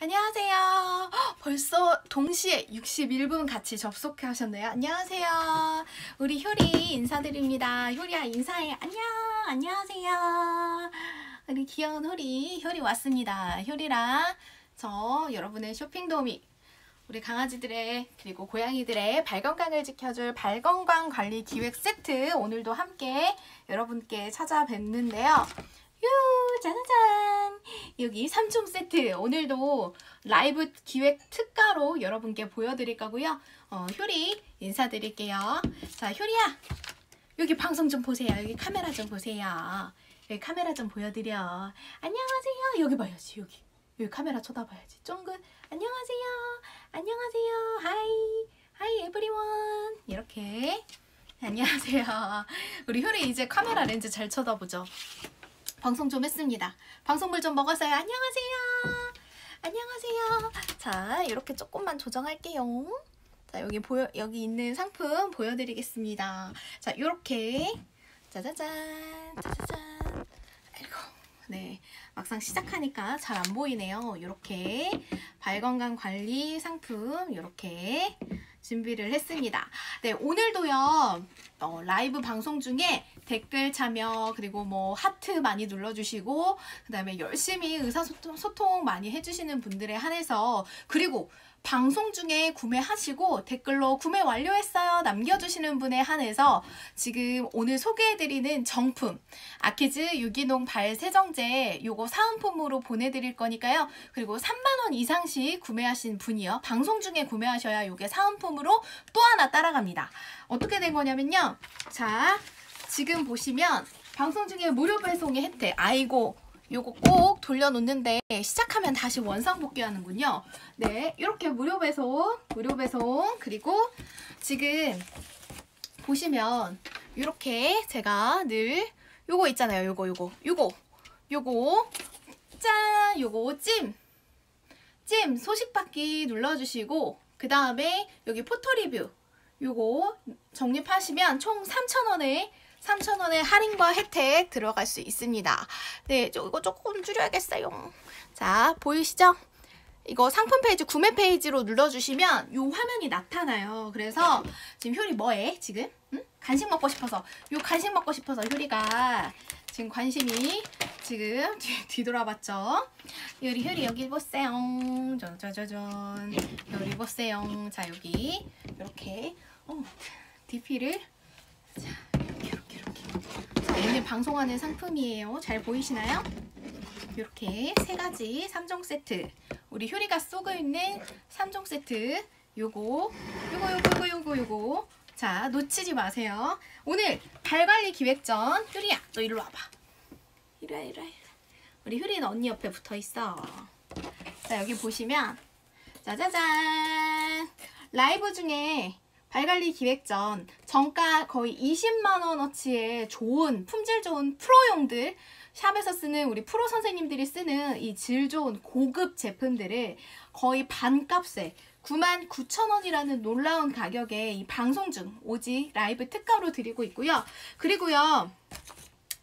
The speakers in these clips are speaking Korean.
안녕하세요. 벌써 동시에 61분 같이 접속하셨네요. 안녕하세요. 우리 효리 인사드립니다. 효리야 인사해. 안녕. 안녕하세요. 우리 귀여운 효리. 효리 왔습니다. 효리랑 저 여러분의 쇼핑 도우미 우리 강아지들의 그리고 고양이들의 발건강을 지켜줄 발건강 관리 기획 세트 오늘도 함께 여러분께 찾아뵙는데요. 유 짜자잔 여기 3종 세트 오늘도 라이브 기획 특가로 여러분께 보여드릴 거고요. 어, 효리 인사드릴게요. 자 효리야 여기 방송 좀 보세요. 여기 카메라 좀 보세요. 여기 카메라 좀 보여드려. 안녕하세요. 여기 봐야지 여기. 여기 카메라 쳐다봐야지. 쫑긋 안녕하세요. 안녕하세요. Hi. Hi everyone. 이렇게 안녕하세요. 우리 효리 이제 카메라 렌즈 잘 쳐다보죠? 방송 좀 했습니다. 방송물 좀 먹었어요. 안녕하세요. 안녕하세요. 자, 이렇게 조금만 조정할게요. 자, 여기 보여 여기 있는 상품 보여드리겠습니다. 자, 이렇게 짜자잔, 짜자잔. 아이고, 네. 막상 시작하니까 잘 안 보이네요. 이렇게 발건강 관리 상품 이렇게 준비를 했습니다. 네, 오늘도요. 어, 라이브 방송 중에 댓글 참여 그리고 뭐 하트 많이 눌러주시고 그 다음에 열심히 의사소통 소통 많이 해주시는 분들에 한해서 그리고 방송 중에 구매하시고 댓글로 구매 완료했어요 남겨주시는 분에 한해서 지금 오늘 소개해드리는 정품 아키즈 유기농 발 세정제 요거 사은품으로 보내드릴 거니까요. 그리고 3만원 이상씩 구매하신 분이요. 방송 중에 구매하셔야 요게 사은품으로 또 하나 따라갑니다. 어떻게 된 거냐면요. 자 지금 보시면 방송 중에 무료 배송의 혜택 아이고 요거 꼭 돌려놓는데 시작하면 다시 원상 복귀 하는군요. 네, 이렇게 무료 배송, 무료 배송 그리고 지금 보시면 이렇게 제가 늘 요거 있잖아요. 요거 요거 요거 요거 짠 요거 찜 찜 소식 받기 눌러주시고 그 다음에 여기 포토 리뷰 요거 적립하시면 총 3,000원에 3,000원의 할인과 혜택 들어갈 수 있습니다. 네, 이거 조금 줄여야겠어요. 자, 보이시죠? 이거 상품 페이지 구매 페이지로 눌러주시면 이 화면이 나타나요. 그래서 지금 효리 뭐해? 지금? 응? 간식 먹고 싶어서 요 간식 먹고 싶어서 효리가 지금 관심이 지금 뒤, 돌아봤죠 효리 효리 여기 보세요. 짜자자잔 효리 보세요. 자 여기 이렇게 어, DP를 자 오늘 방송하는 상품이에요. 잘 보이시나요? 이렇게 세 가지 3종 세트 우리 효리가 쏘고 있는 3종 세트 요거 요거 요거 요거 요거 요거 자 놓치지 마세요. 오늘 발관리 기획전 효리야 너 이리로 와봐. 이리 와 이리 와 우리 효리는 언니 옆에 붙어 있어. 자 여기 보시면 짜자잔 라이브 중에 발관리 기획전 정가 거의 20만원어치의 좋은 품질 좋은 프로용들 샵에서 쓰는 우리 프로 선생님들이 쓰는 이 질 좋은 고급 제품들을 거의 반값에 99,000원이라는 놀라운 가격에 이 방송 중 오직 라이브 특가로 드리고 있고요. 그리고요.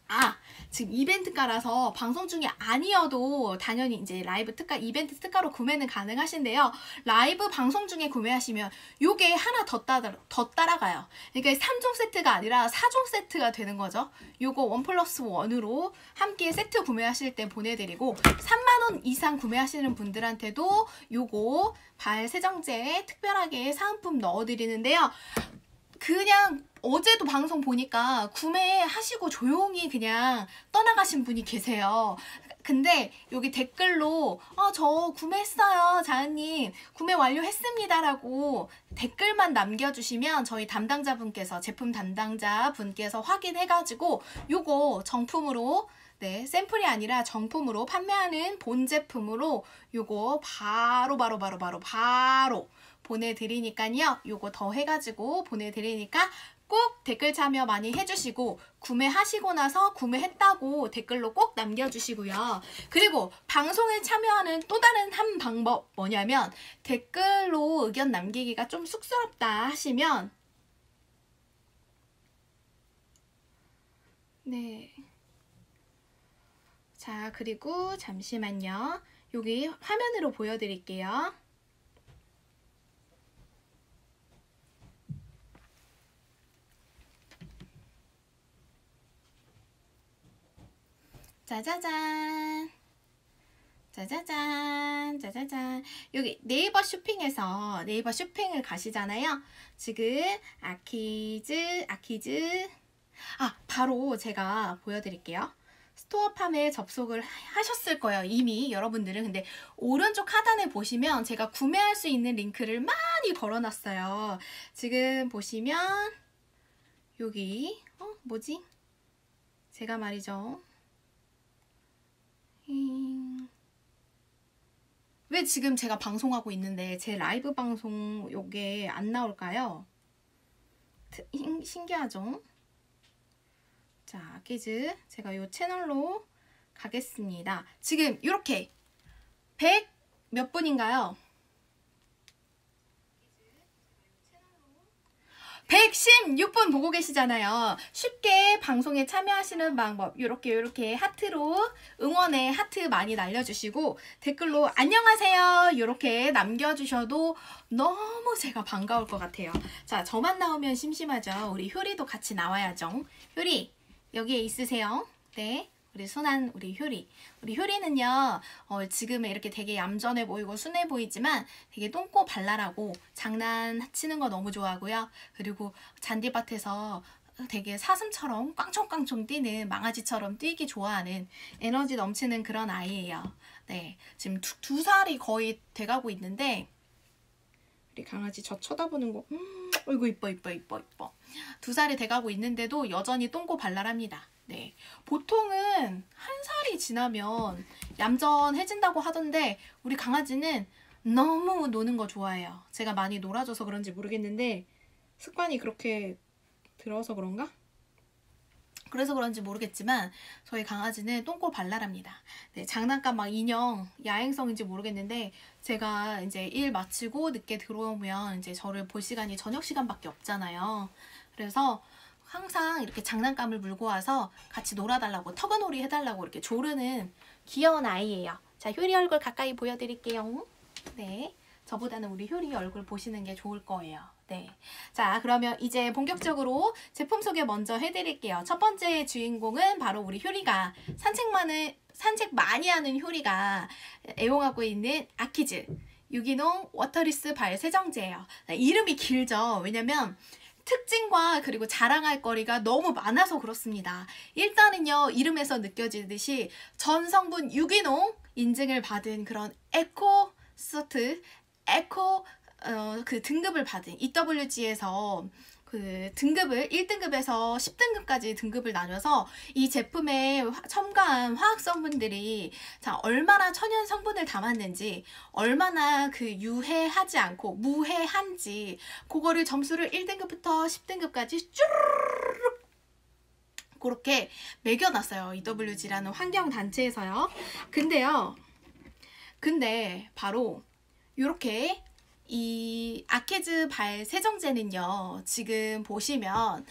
아 지금 이벤트가라서 방송 중에 아니어도 당연히 이제 라이브 특가, 이벤트 특가로 구매는 가능하신데요. 라이브 방송 중에 구매하시면 요게 하나 더, 따라, 더 따라가요. 그러니까 3종 세트가 아니라 4종 세트가 되는 거죠. 요거 one plus one으로 함께 세트 구매하실 때 보내드리고 3만원 이상 구매하시는 분들한테도 요거 발 세정제 특별하게 사은품 넣어드리는데요. 그냥 어제도 방송 보니까 구매하시고 조용히 그냥 떠나가신 분이 계세요. 근데 여기 댓글로 어, 저 구매했어요 자은님 구매 완료했습니다 라고 댓글만 남겨주시면 저희 담당자분께서 제품 담당자분께서 확인해가지고 요거 정품으로 네, 샘플이 아니라 정품으로 판매하는 본 제품으로 요거 바로 바로 바로 바로 바로 보내드리니까요. 요거 더 해가지고 보내드리니까 꼭 댓글 참여 많이 해주시고 구매하시고 나서 구매했다고 댓글로 꼭 남겨주시고요. 그리고 방송에 참여하는 또 다른 한 방법 뭐냐면 댓글로 의견 남기기가 좀 쑥스럽다 하시면 네. 자, 그리고 잠시만요. 여기 화면으로 보여드릴게요. 짜자잔. 짜자잔, 짜자잔. 여기 네이버 쇼핑에서 네이버 쇼핑을 가시잖아요. 지금 아키즈, 아키즈. 아, 바로 제가 보여드릴게요. 스토어 팜에 접속을 하셨을 거예요. 이미 여러분들은. 근데 오른쪽 하단에 보시면 제가 구매할 수 있는 링크를 많이 걸어놨어요. 지금 보시면 여기 어 뭐지? 제가 말이죠. 왜 지금 제가 방송하고 있는데 제 라이브 방송 요게 안 나올까요? 신기하죠? 자, 아키즈 제가 요 채널로 가겠습니다. 지금 이렇게 100 몇 분인가요? 116분 보고 계시잖아요. 쉽게 방송에 참여하시는 방법 이렇게 이렇게 하트로 응원의 하트 많이 날려주시고 댓글로 안녕하세요 이렇게 남겨주셔도 너무 제가 반가울 것 같아요. 자 저만 나오면 심심하죠. 우리 효리도 같이 나와야죠. 효리 여기에 있으세요. 네. 우리 순한 우리 효리. 우리 효리는요, 어, 지금은 이렇게 되게 얌전해 보이고 순해 보이지만 되게 똥꼬 발랄하고 장난치는 거 너무 좋아하고요. 그리고 잔디밭에서 되게 사슴처럼 깡총깡총 뛰는 망아지처럼 뛰기 좋아하는 에너지 넘치는 그런 아이예요. 네. 지금 두, 두 살이 거의 돼가고 있는데, 우리 강아지 저 쳐다보는 거, 음, 어이구, 이뻐, 이뻐, 이뻐, 이뻐. 두 살이 돼가고 있는데도 여전히 똥꼬 발랄합니다. 네. 보통은 한 살이 지나면 얌전해진다고 하던데 우리 강아지는 너무 노는 거 좋아해요. 제가 많이 놀아줘서 그런지 모르겠는데 습관이 그렇게 들어서 그런가? 그래서 그런지 모르겠지만 저희 강아지는 똥꼬 발랄합니다. 네, 장난감 막 인형 야행성인지 모르겠는데 제가 이제 일 마치고 늦게 들어오면 이제 저를 볼 시간이 저녁 시간밖에 없잖아요. 그래서 항상 이렇게 장난감을 물고 와서 같이 놀아달라고 터그놀이 해달라고 이렇게 조르는 귀여운 아이예요. 자, 효리 얼굴 가까이 보여드릴게요. 네. 저보다는 우리 효리 얼굴 보시는 게 좋을 거예요. 네. 자, 그러면 이제 본격적으로 제품 소개 먼저 해드릴게요. 첫 번째 주인공은 바로 우리 효리가 산책만을, 산책 많이 하는 효리가 애용하고 있는 아키즈 유기농 waterless 발 세정제예요. 네, 이름이 길죠. 왜냐면 특징과 그리고 자랑할 거리가 너무 많아서 그렇습니다. 일단은요, 이름에서 느껴지듯이 전 성분 유기농 인증을 받은 그런 에코서트, 에코 어, 그 등급을 받은 EWG에서 그 등급을 1등급에서 10등급까지 등급을 나눠서 이 제품에 첨가한 화학 성분들이 자 얼마나 천연 성분을 담았는지 얼마나 그 유해하지 않고 무해한지 그거를 점수를 1등급부터 10등급까지 쭈르륵 그렇게 매겨놨어요. EWG라는 환경단체에서요. 근데요. 근데 바로 이렇게 이 아케즈 발 세정제는요. 지금 보시면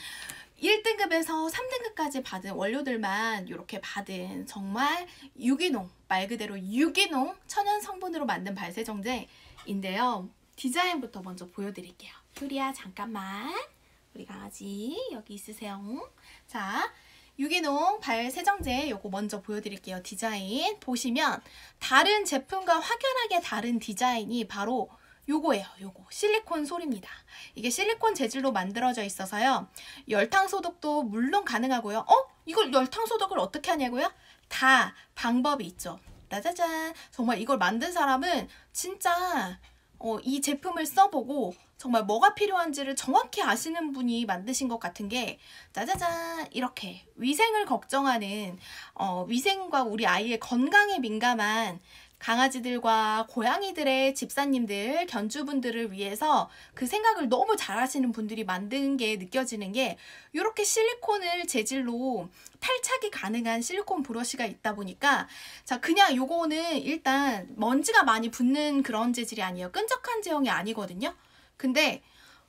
1등급에서 3등급까지 받은 원료들만 이렇게 받은 정말 유기농, 말 그대로 유기농 천연 성분으로 만든 발세정제인데요. 디자인부터 먼저 보여드릴게요. 효리야 잠깐만. 우리 강아지 여기 있으세요. 자, 유기농 발 세정제 요거 먼저 보여드릴게요. 디자인 보시면 다른 제품과 확연하게 다른 디자인이 바로 요거예요. 요거. 실리콘 솔입니다. 이게 실리콘 재질로 만들어져 있어서요. 열탕 소독도 물론 가능하고요. 어? 이걸 열탕 소독을 어떻게 하냐고요? 다 방법이 있죠. 짜자잔. 정말 이걸 만든 사람은 진짜 어, 이 제품을 써보고 정말 뭐가 필요한지를 정확히 아시는 분이 만드신 것 같은 게 짜자잔 이렇게 위생을 걱정하는 어, 위생과 우리 아이의 건강에 민감한 강아지들과 고양이들의 집사님들, 견주분들을 위해서 그 생각을 너무 잘 하시는 분들이 만든 게 느껴지는 게 이렇게 실리콘을 재질로 탈착이 가능한 실리콘 브러쉬가 있다 보니까 자 그냥 요거는 일단 먼지가 많이 붙는 그런 재질이 아니에요. 끈적한 제형이 아니거든요. 근데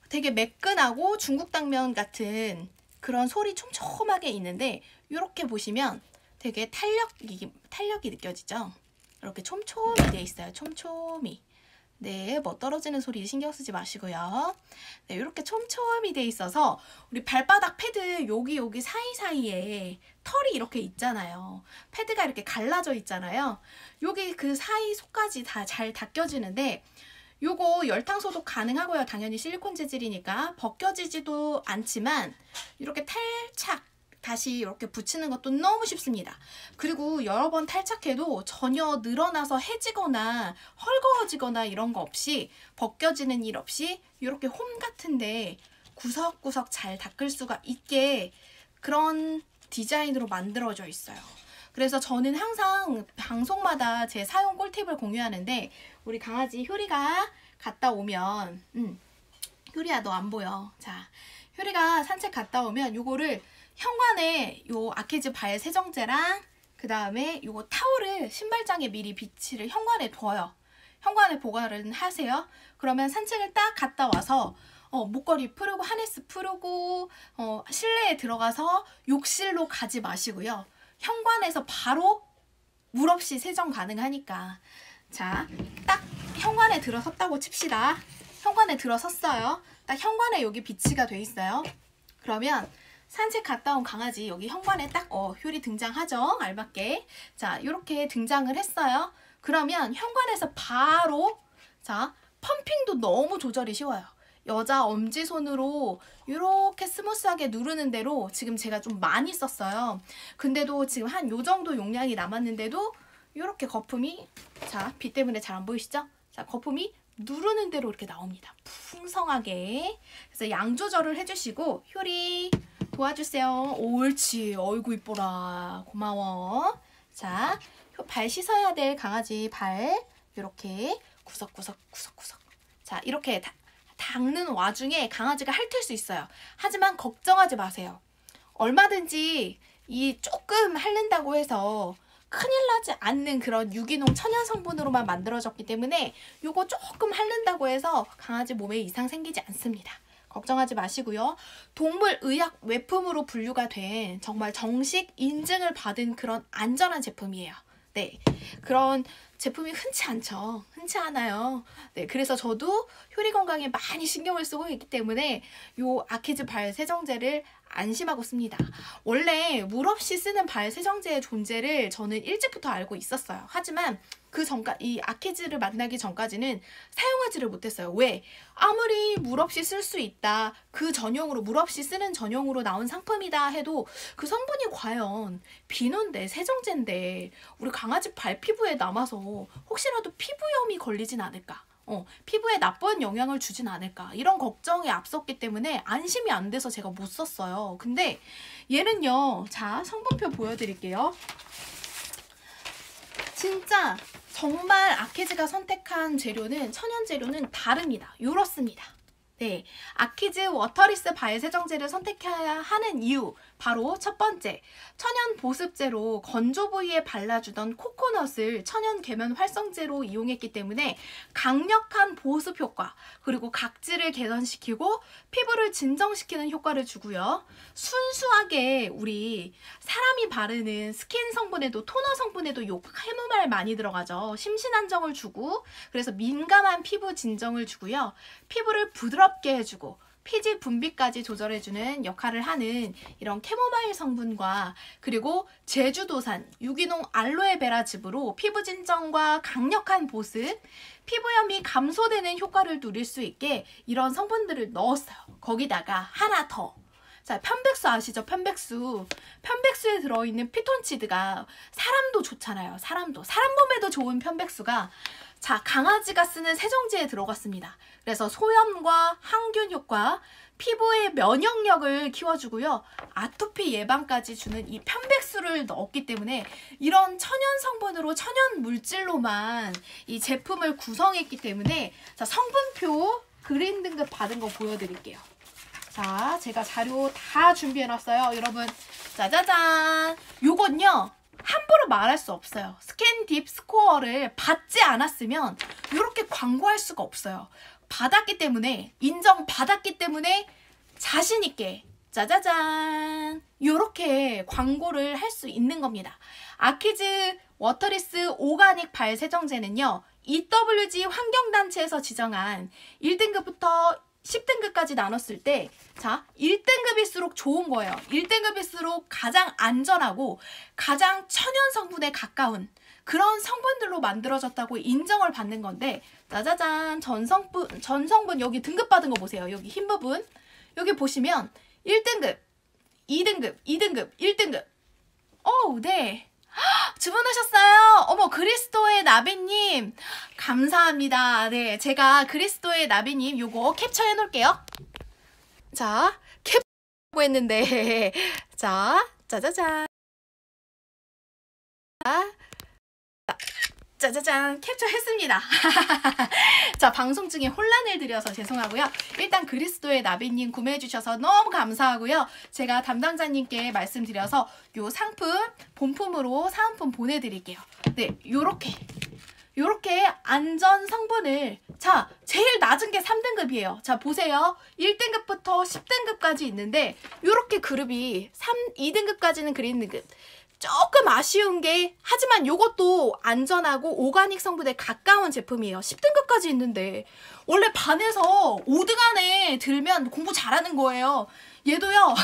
되게 매끈하고 중국 당면 같은 그런 소리 촘촘하게 있는데 이렇게 보시면 되게 탄력이 탄력이 느껴지죠? 이렇게 촘촘히 돼 있어요. 촘촘히. 네, 뭐 떨어지는 소리 신경 쓰지 마시고요. 네, 이렇게 촘촘히 돼 있어서 우리 발바닥 패드 여기 여기 사이사이에 털이 이렇게 있잖아요. 패드가 이렇게 갈라져 있잖아요. 여기 그 사이 속까지 다 잘 닦여지는데 요거 열탕 소독 가능하고요. 당연히 실리콘 재질이니까 벗겨지지도 않지만 이렇게 탈착 다시 이렇게 붙이는 것도 너무 쉽습니다. 그리고 여러 번 탈착해도 전혀 늘어나서 해지거나 헐거워지거나 이런 거 없이 벗겨지는 일 없이 이렇게 홈 같은데 구석구석 잘 닦을 수가 있게 그런 디자인으로 만들어져 있어요. 그래서 저는 항상 방송마다 제 사용 꿀팁을 공유하는데 우리 강아지 효리가 갔다 오면 음, 효리야 너 안 보여. 자, 효리가 산책 갔다 오면 요거를 현관에 요 아키즈 발 세정제랑 그 다음에 요거 타올을 신발장에 미리 비치를 현관에 둬요. 현관에 보관을 하세요. 그러면 산책을 딱 갔다 와서 어, 목걸이 풀고 하네스 풀고 어, 실내에 들어가서 욕실로 가지 마시고요. 현관에서 바로 물 없이 세정 가능하니까 자, 딱 현관에 들어섰다고 칩시다. 현관에 들어섰어요. 딱 현관에 여기 비치가 돼 있어요. 그러면 산책 갔다 온 강아지 여기 현관에 딱 어, 효리 등장하죠. 알맞게. 자, 이렇게 등장을 했어요. 그러면 현관에서 바로 자, 펌핑도 너무 조절이 쉬워요. 여자 엄지손으로 이렇게 스무스하게 누르는 대로 지금 제가 좀 많이 썼어요. 근데도 지금 한 요 정도 용량이 남았는데도 이렇게 거품이 자, 비 때문에 잘 안 보이시죠? 자, 거품이 누르는 대로 이렇게 나옵니다. 풍성하게. 그래서 양 조절을 해주시고 효리 도와주세요. 옳지. 어이구 이뻐라. 고마워. 자, 발 씻어야 될 강아지 발 이렇게 구석구석 구석구석. 자, 이렇게 다, 닦는 와중에 강아지가 핥을 수 있어요. 하지만 걱정하지 마세요. 얼마든지 이 조금 핥는다고 해서 큰일 나지 않는 그런 유기농 천연 성분으로만 만들어졌기 때문에 이거 조금 핥는다고 해서 강아지 몸에 이상 생기지 않습니다. 걱정하지 마시고요. 동물 의학 외품으로 분류가 된 정말 정식 인증을 받은 그런 안전한 제품이에요. 네. 그런 제품이 흔치 않죠. 흔치 않아요. 네. 그래서 저도 효리 건강에 많이 신경을 쓰고 있기 때문에 요 아키즈 발 세정제를 안심하고 씁니다. 원래 물 없이 쓰는 발 세정제의 존재를 저는 일찍부터 알고 있었어요. 하지만 그 전까 이 아키즈를 만나기 전까지는 사용하지를 못했어요. 왜? 아무리 물 없이 쓸 수 있다. 그 전용으로 물 없이 쓰는 전용으로 나온 상품이다 해도 그 성분이 과연 비누인데 세정제인데 우리 강아지 발 피부에 남아서 혹시라도 피부염이 걸리진 않을까? 어, 피부에 나쁜 영향을 주진 않을까 이런 걱정이 앞섰기 때문에 안심이 안 돼서 제가 못 썼어요. 근데 얘는요. 자 성분표 보여드릴게요. 진짜 정말 아키즈가 선택한 재료는 천연 재료는 다릅니다. 이렇습니다. 네, 아키즈 waterless 발 세정제를 선택해야 하는 이유 바로 첫 번째, 천연 보습제로 건조 부위에 발라주던 코코넛을 천연 계면 활성제로 이용했기 때문에 강력한 보습 효과, 그리고 각질을 개선시키고 피부를 진정시키는 효과를 주고요. 순수하게 우리 사람이 바르는 스킨 성분에도 토너 성분에도 요 캐모마일 많이 들어가죠. 심신 안정을 주고 그래서 민감한 피부 진정을 주고요. 피부를 부드럽게 해주고 피지 분비까지 조절해주는 역할을 하는 이런 캐모마일 성분과 그리고 제주도산 유기농 알로에베라 즙으로 피부 진정과 강력한 보습, 피부염이 감소되는 효과를 누릴 수 있게 이런 성분들을 넣었어요. 거기다가 하나 더. 자, 편백수 아시죠? 편백수. 편백수에 들어있는 피톤치드가 사람도 좋잖아요. 사람도. 사람 몸에도 좋은 편백수가 자, 강아지가 쓰는 세정제에 들어갔습니다. 그래서 소염과 항균 효과, 피부의 면역력을 키워주고요. 아토피 예방까지 주는 이 편백수를 넣었기 때문에 이런 천연 성분으로 천연 물질로만 이 제품을 구성했기 때문에 자, 성분표 그린 등급 받은 거 보여드릴게요. 자, 제가 자료 다 준비해놨어요. 여러분, 짜자잔! 요건요. 함부로 말할 수 없어요. 스캔 딥 스코어를 받지 않았으면 이렇게 광고할 수가 없어요. 받았기 때문에 인정받았기 때문에 자신 있게 짜자잔 요렇게 광고를 할 수 있는 겁니다. 아키즈 waterless organic 발 세정제는요. EWG 환경단체에서 지정한 1등급부터 10등급까지 나눴을 때, 자, 1등급일수록 좋은 거예요. 1등급일수록 가장 안전하고 가장 천연 성분에 가까운 그런 성분들로 만들어졌다고 인정을 받는 건데, 짜자잔, 전성분, 전성분 여기 등급받은 거 보세요. 여기 흰 부분. 여기 보시면 1등급, 2등급, 2등급, 1등급. 오, 네. 주문하셨어요. 어머, 그리스도의 나비님. 감사합니다. 네, 제가 그리스도의 나비님 요거 캡처해 놓을게요. 자, 캡처하고 했는데. 자, 짜자잔. 짜자잔 캡처했습니다. 자 방송 중에 혼란을 드려서 죄송하고요. 일단 그리스도의 나비님 구매해 주셔서 너무 감사하고요. 제가 담당자님께 말씀드려서 요 상품 본품으로 사은품 보내드릴게요. 네 요렇게 요렇게 안전 성분을 자 제일 낮은 게 3등급이에요. 자 보세요. 1등급부터 10등급까지 있는데 요렇게 그룹이 3, 2등급까지는 그린 등급 조금 아쉬운 게 하지만 이것도 안전하고 오가닉 성분에 가까운 제품이에요. 10등급까지 있는데 원래 반에서 5등 안에 들면 공부 잘하는 거예요. 얘도요.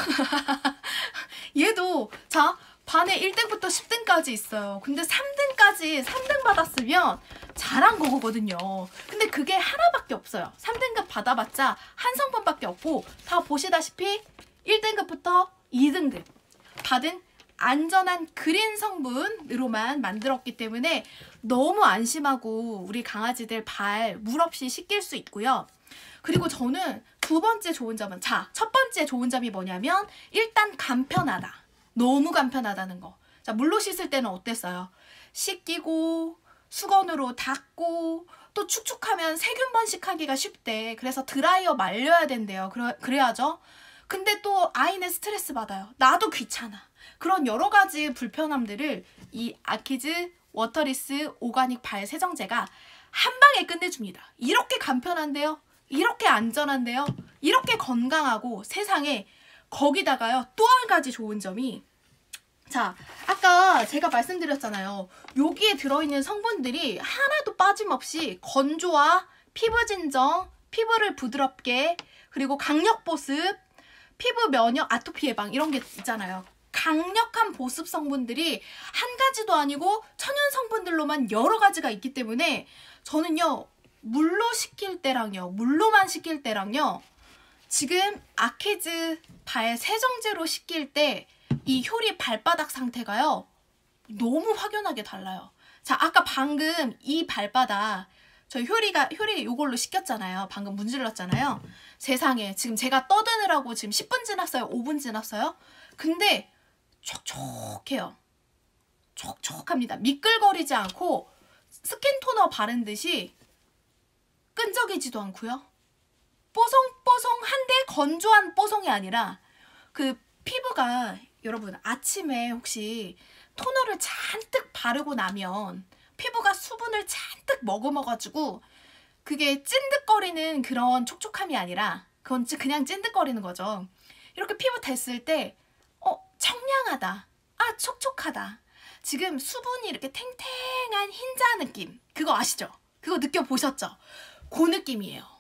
얘도 자 반에 1등부터 10등까지 있어요. 근데 3등까지 3등 받았으면 잘한 거거든요. 근데 그게 하나밖에 없어요. 3등급 받아봤자 한 성분밖에 없고 다 보시다시피 1등급부터 2등급 받은 안전한 그린 성분으로만 만들었기 때문에 너무 안심하고 우리 강아지들 발 물 없이 씻길 수 있고요. 그리고 저는 두 번째 좋은 점은 자, 첫 번째 좋은 점이 뭐냐면 일단 간편하다. 너무 간편하다는 거. 자, 물로 씻을 때는 어땠어요? 씻기고 수건으로 닦고 또 축축하면 세균 번식하기가 쉽대. 그래서 드라이어 말려야 된대요. 그래, 그래야죠. 근데 또 아이는 스트레스 받아요. 나도 귀찮아. 그런 여러 가지 불편함들을 이 아키즈 waterless organic 발 세정제가 한 방에 끝내줍니다. 이렇게 간편한데요. 이렇게 안전한데요. 이렇게 건강하고 세상에 거기다가요. 또 한 가지 좋은 점이 자, 아까 제가 말씀드렸잖아요. 여기에 들어있는 성분들이 하나도 빠짐없이 건조와 피부 진정, 피부를 부드럽게, 그리고 강력 보습, 피부 면역 아토피 예방 이런 게 있잖아요. 강력한 보습 성분들이 한 가지도 아니고 천연 성분들로만 여러 가지가 있기 때문에 저는요 물로 식힐 때랑요 물로만 식힐 때랑요 지금 아케즈 발 세정제로 식힐 때 이 효리 발바닥 상태가요 너무 확연하게 달라요. 자 아까 방금 이 발바닥 저희 효리가 효리 요걸로 시켰잖아요. 방금 문질렀잖아요. 세상에 지금 제가 떠드느라고 지금 10분 지났어요? 5분 지났어요? 근데 촉촉해요. 촉촉합니다. 미끌거리지 않고 스킨 토너 바른 듯이 끈적이지도 않고요. 뽀송뽀송한데 건조한 뽀송이 아니라 그 피부가 여러분 아침에 혹시 토너를 잔뜩 바르고 나면 피부가 수분을 잔뜩 머금어가지고 그게 찐득거리는 그런 촉촉함이 아니라 그건 그냥 찐득거리는 거죠. 이렇게 피부 됐을 때 청량하다. 아, 촉촉하다. 지금 수분이 이렇게 탱탱한 흰자 느낌. 그거 아시죠? 그거 느껴보셨죠? 그 느낌이에요.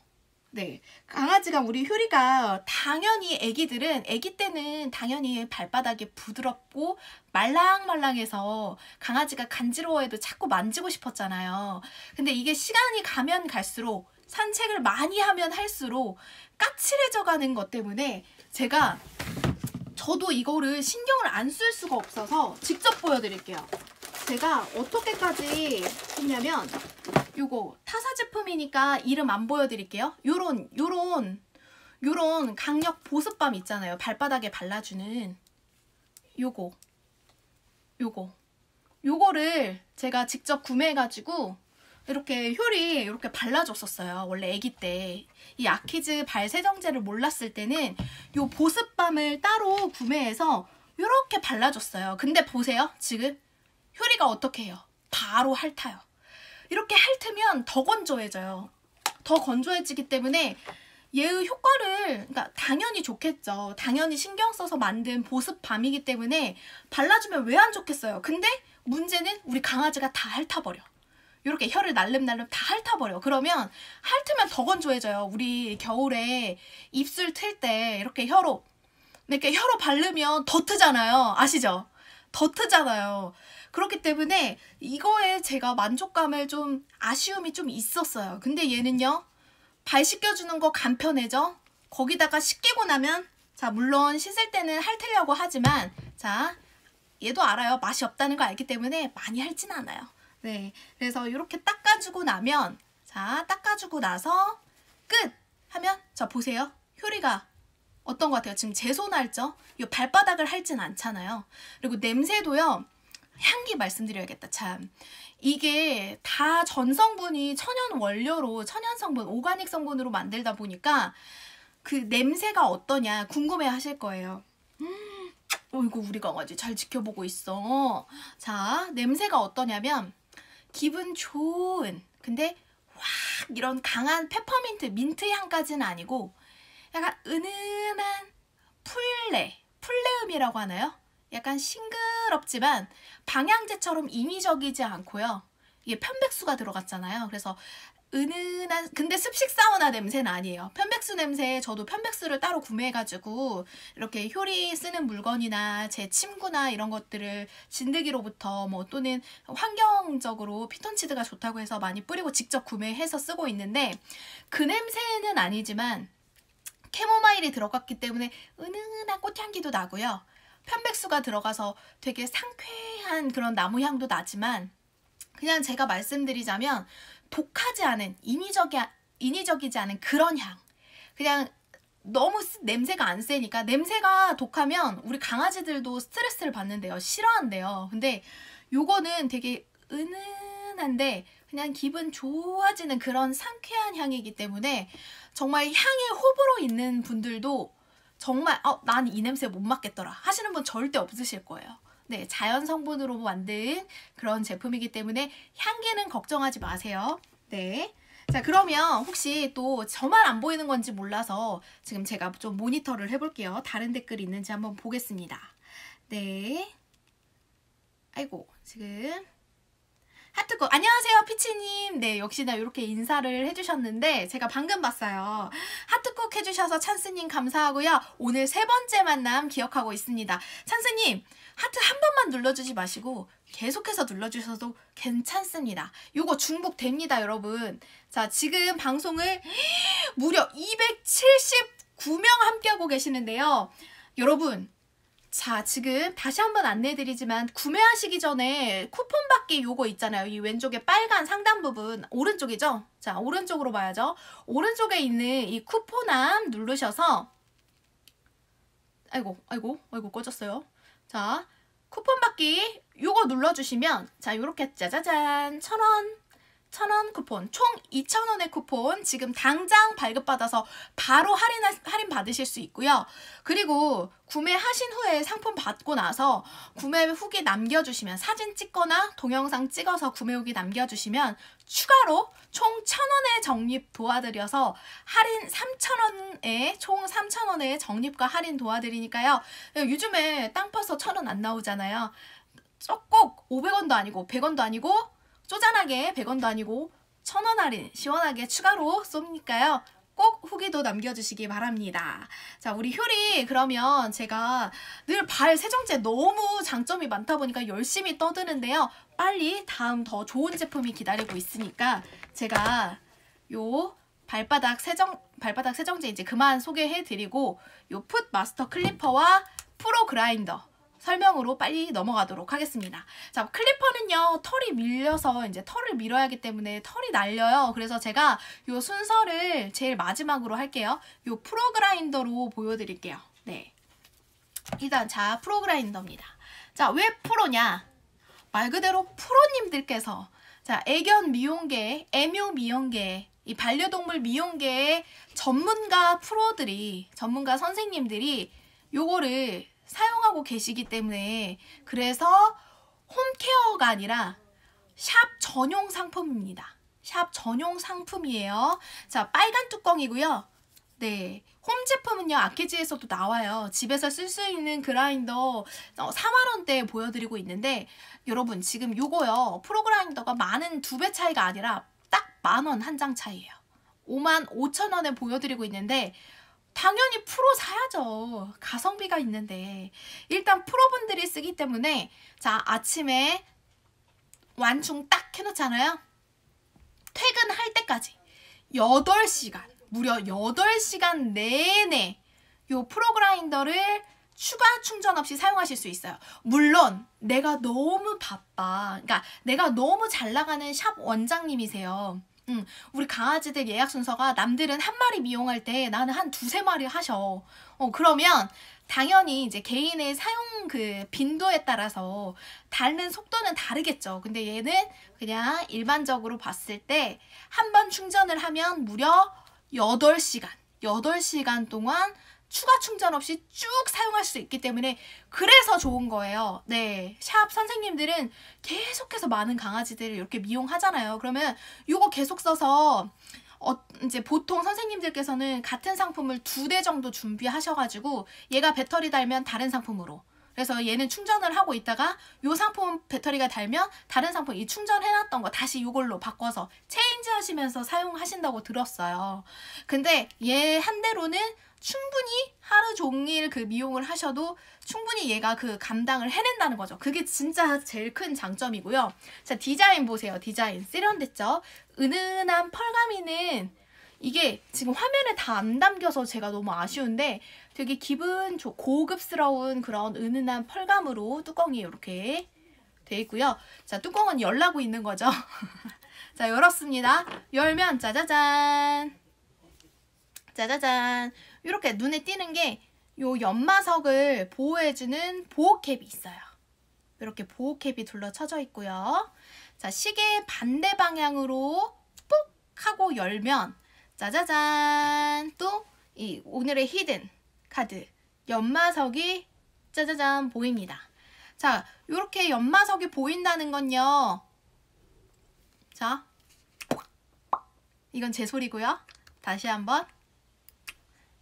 네. 강아지가 우리 효리가 당연히 애기들은 애기 때는 당연히 발바닥이 부드럽고 말랑말랑해서 강아지가 간지러워해도 자꾸 만지고 싶었잖아요. 근데 이게 시간이 가면 갈수록 산책을 많이 하면 할수록 까칠해져 가는 것 때문에 제가 저도 이거를 신경을 안 쓸 수가 없어서 직접 보여드릴게요. 제가 어떻게까지 했냐면 요거 타사 제품이니까 이름 안 보여드릴게요. 요런 요런 요런 강력 보습밤 있잖아요. 발바닥에 발라주는 요거 요거 요거를 제가 직접 구매해가지고 이렇게 효리 이렇게 발라줬었어요. 원래 아기 때. 이 아키즈 발 세정제를 몰랐을 때는 이 보습밤을 따로 구매해서 이렇게 발라줬어요. 근데 보세요. 지금 효리가 어떻게 해요? 바로 핥아요. 이렇게 핥으면 더 건조해져요. 더 건조해지기 때문에 얘의 효과를 그러니까 당연히 좋겠죠. 당연히 신경 써서 만든 보습 밤이기 때문에 발라주면 왜 안 좋겠어요. 근데 문제는 우리 강아지가 다 핥아버려. 이렇게 혀를 날름날름 다 핥아버려. 그러면 핥으면 더 건조해져요. 우리 겨울에 입술 틀 때 이렇게 혀로 이렇게 혀로 바르면 더 트잖아요. 아시죠? 더 트잖아요. 그렇기 때문에 이거에 제가 만족감을 좀 아쉬움이 좀 있었어요. 근데 얘는요. 발 씻겨주는 거 간편해져. 거기다가 씻기고 나면 자 물론 씻을 때는 핥으려고 하지만 자 얘도 알아요. 맛이 없다는 거 알기 때문에 많이 핥진 않아요. 네, 그래서 이렇게 닦아주고 나면 자 닦아주고 나서 끝 하면 자 보세요. 효리가 어떤 것 같아요? 지금 제손 핥죠? 이 발바닥을 핥진 않잖아요. 그리고 냄새도요. 향기 말씀드려야겠다 참. 이게 다 전성분이 천연 원료로 천연 성분, 오가닉 성분으로 만들다 보니까 그 냄새가 어떠냐 궁금해 하실 거예요. 음, 어이구 우리 강아지 잘 지켜보고 있어. 자 냄새가 어떠냐면 기분 좋은 근데 확 이런 강한 페퍼민트 민트 향까지는 아니고 약간 은은한 풀내 풀내음이라고 하나요? 약간 싱그럽지만 방향제처럼 인위적이지 않고요. 이게 편백수가 들어갔잖아요. 그래서 은은한 근데 습식 사우나 냄새는 아니에요. 편백수 냄새 저도 편백수를 따로 구매해가지고 이렇게 효리 쓰는 물건이나 제 침구나 이런 것들을 진드기로부터 뭐 또는 환경적으로 피톤치드가 좋다고 해서 많이 뿌리고 직접 구매해서 쓰고 있는데 그 냄새는 아니지만 캐모마일이 들어갔기 때문에 은은한 꽃향기도 나고요. 편백수가 들어가서 되게 상쾌한 그런 나무 향도 나지만 그냥 제가 말씀드리자면 독하지 않은 인위적이, 인위적이지 않은 그런 향. 그냥 너무 냄새가 안 세니까. 냄새가 독하면 우리 강아지들도 스트레스를 받는데요. 싫어한대요. 근데 요거는 되게 은은한데 그냥 기분 좋아지는 그런 상쾌한 향이기 때문에 정말 향에 호불호 있는 분들도 정말 어, 난 이 냄새 못 맡겠더라 하시는 분 절대 없으실 거예요. 네, 자연 성분으로 만든 그런 제품이기 때문에 향기는 걱정하지 마세요. 네. 자, 그러면 혹시 또 저만 안 보이는 건지 몰라서 지금 제가 좀 모니터를 해볼게요. 다른 댓글이 있는지 한번 보겠습니다. 네. 아이고, 지금 하트콕 안녕하세요 피치님 네 역시나 이렇게 인사를 해주셨는데 제가 방금 봤어요 하트콕 해주셔서 찬스님 감사하고요 오늘 세 번째 만남 기억하고 있습니다 찬스님 하트 한 번만 눌러주지 마시고 계속해서 눌러주셔도 괜찮습니다 요거 중복됩니다 여러분 자 지금 방송을 무려 279명 함께하고 계시는데요 여러분 자, 지금 다시 한번 안내해드리지만 구매하시기 전에 쿠폰 받기 요거 있잖아요. 이 왼쪽에 빨간 상단 부분 오른쪽이죠? 자, 오른쪽으로 봐야죠. 오른쪽에 있는 이 쿠폰함 누르셔서 아이고, 아이고, 아이고 꺼졌어요. 자, 쿠폰 받기 요거 눌러주시면 자, 요렇게 짜자잔 천원 천원 쿠폰 총 2,000원의 쿠폰 지금 당장 발급받아서 바로 할인, 할인 받으실 수 있고요. 그리고 구매하신 후에 상품 받고 나서 구매 후기 남겨주시면 사진 찍거나 동영상 찍어서 구매 후기 남겨주시면 추가로 총 1,000원의 적립 도와드려서 할인 3,000원에 총 3,000원의 적립과 할인 도와드리니까요. 요즘에 땅 파서 1,000원 안 나오잖아요. 꼭 500원도 아니고 100원도 아니고 쪼잔하게 100원도 아니고 1000원 할인 시원하게 추가로 쏩니까요? 꼭 후기도 남겨주시기 바랍니다. 자, 우리 효리 그러면 제가 늘 발 세정제 너무 장점이 많다 보니까 열심히 떠드는데요. 빨리 다음 더 좋은 제품이 기다리고 있으니까 제가 요 발바닥 세정 발바닥 세정제 이제 그만 소개해 드리고 요 Foot Master Clipper와 Pro Grinder 설명으로 빨리 넘어가도록 하겠습니다. 자, clipper는요, 털이 밀려서 이제 털을 밀어야 하기 때문에 털이 날려요. 그래서 제가 이 순서를 제일 마지막으로 할게요. 이 Pro Grinder로 보여드릴게요. 네. 일단, 자, Pro Grinder입니다. 자, 왜 프로냐? 말 그대로 프로님들께서 자, 애견 미용계, 애묘 미용계, 이 반려동물 미용계의 전문가 프로들이, 전문가 선생님들이 요거를 사용하고 계시기 때문에 그래서 홈케어가 아니라 샵 전용 상품입니다. 샵 전용 상품이에요. 자, 빨간 뚜껑이고요. 네. 홈 제품은요, 아키즈에서도 나와요. 집에서 쓸 수 있는 그라인더 4만원대에 어, 보여드리고 있는데, 여러분, 지금 요거요, 프로그라인더가 많은 두 배 차이가 아니라 딱 만원 한 장 차이예요. 5만 5천원에 보여드리고 있는데, 당연히 프로 사야죠. 가성비가 있는데. 일단 프로분들이 쓰기 때문에, 자, 아침에 완충 딱 해놓잖아요. 퇴근할 때까지 8시간 무려 8시간 내내 요 프로그라인더를 추가 충전 없이 사용하실 수 있어요. 물론 내가 너무 바빠. 그러니까 내가 너무 잘 나가는 샵 원장님이세요. 음, 우리 강아지들 예약 순서가 남들은 한 마리 미용할 때 나는 한 두세 마리 하셔. 어, 그러면 당연히 이제 개인의 사용 그 빈도에 따라서 닳는 속도는 다르겠죠. 근데 얘는 그냥 일반적으로 봤을 때 한 번 충전을 하면 무려 8시간, 8시간 동안 추가 충전 없이 쭉 사용할 수 있기 때문에 그래서 좋은 거예요. 네. 샵 선생님들은 계속해서 많은 강아지들을 이렇게 미용하잖아요. 그러면 이거 계속 써서 어, 이제 보통 선생님들께서는 같은 상품을 두 대 정도 준비하셔가지고 얘가 배터리 달면 다른 상품으로 그래서 얘는 충전을 하고 있다가 요 상품 배터리가 달면 다른 상품 이 충전해놨던 거 다시 이걸로 바꿔서 체인지 하시면서 사용하신다고 들었어요. 근데 얘 한 대로는 충분히 하루 종일 그 미용을 하셔도 충분히 얘가 그 감당을 해낸다는 거죠. 그게 진짜 제일 큰 장점이고요. 자, 디자인 보세요. 디자인. 세련됐죠? 은은한 펄감이는 이게 지금 화면에 다 안 담겨서 제가 너무 아쉬운데 되게 기분 좋 고급스러운 그런 은은한 펄감으로 뚜껑이 이렇게 돼 있고요. 자, 뚜껑은 열라고 있는 거죠. 자, 열었습니다. 열면 짜자잔. 짜자잔. 이렇게 눈에 띄는 게요 연마석을 보호해주는 보호캡이 있어요. 이렇게 보호캡이 둘러쳐져 있고요. 자, 시계 반대 방향으로 뽁 하고 열면 짜자잔 또 이 오늘의 히든 카드 연마석이 짜자잔 보입니다. 자, 이렇게 연마석이 보인다는 건요. 자, 이건 제 소리고요. 다시 한번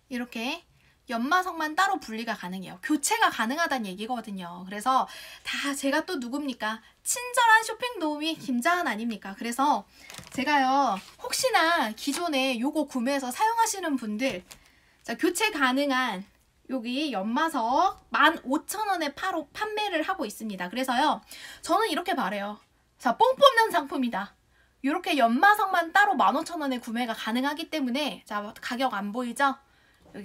이렇게 연마석만 따로 분리가 가능해요. 교체가 가능하다는 얘기거든요. 그래서 다 제가 또 누굽니까? 친절한 쇼핑 도우미 김자은 아닙니까? 그래서 제가요 혹시나 기존에 요거 구매해서 사용하시는 분들 자 교체 가능한 여기 연마석 15,000원에 파로 판매를 하고 있습니다. 그래서요 저는 이렇게 말해요. 자 뽕 뽑는 상품이다. 이렇게 연마석만 따로 15,000원에 구매가 가능하기 때문에 자 가격 안 보이죠?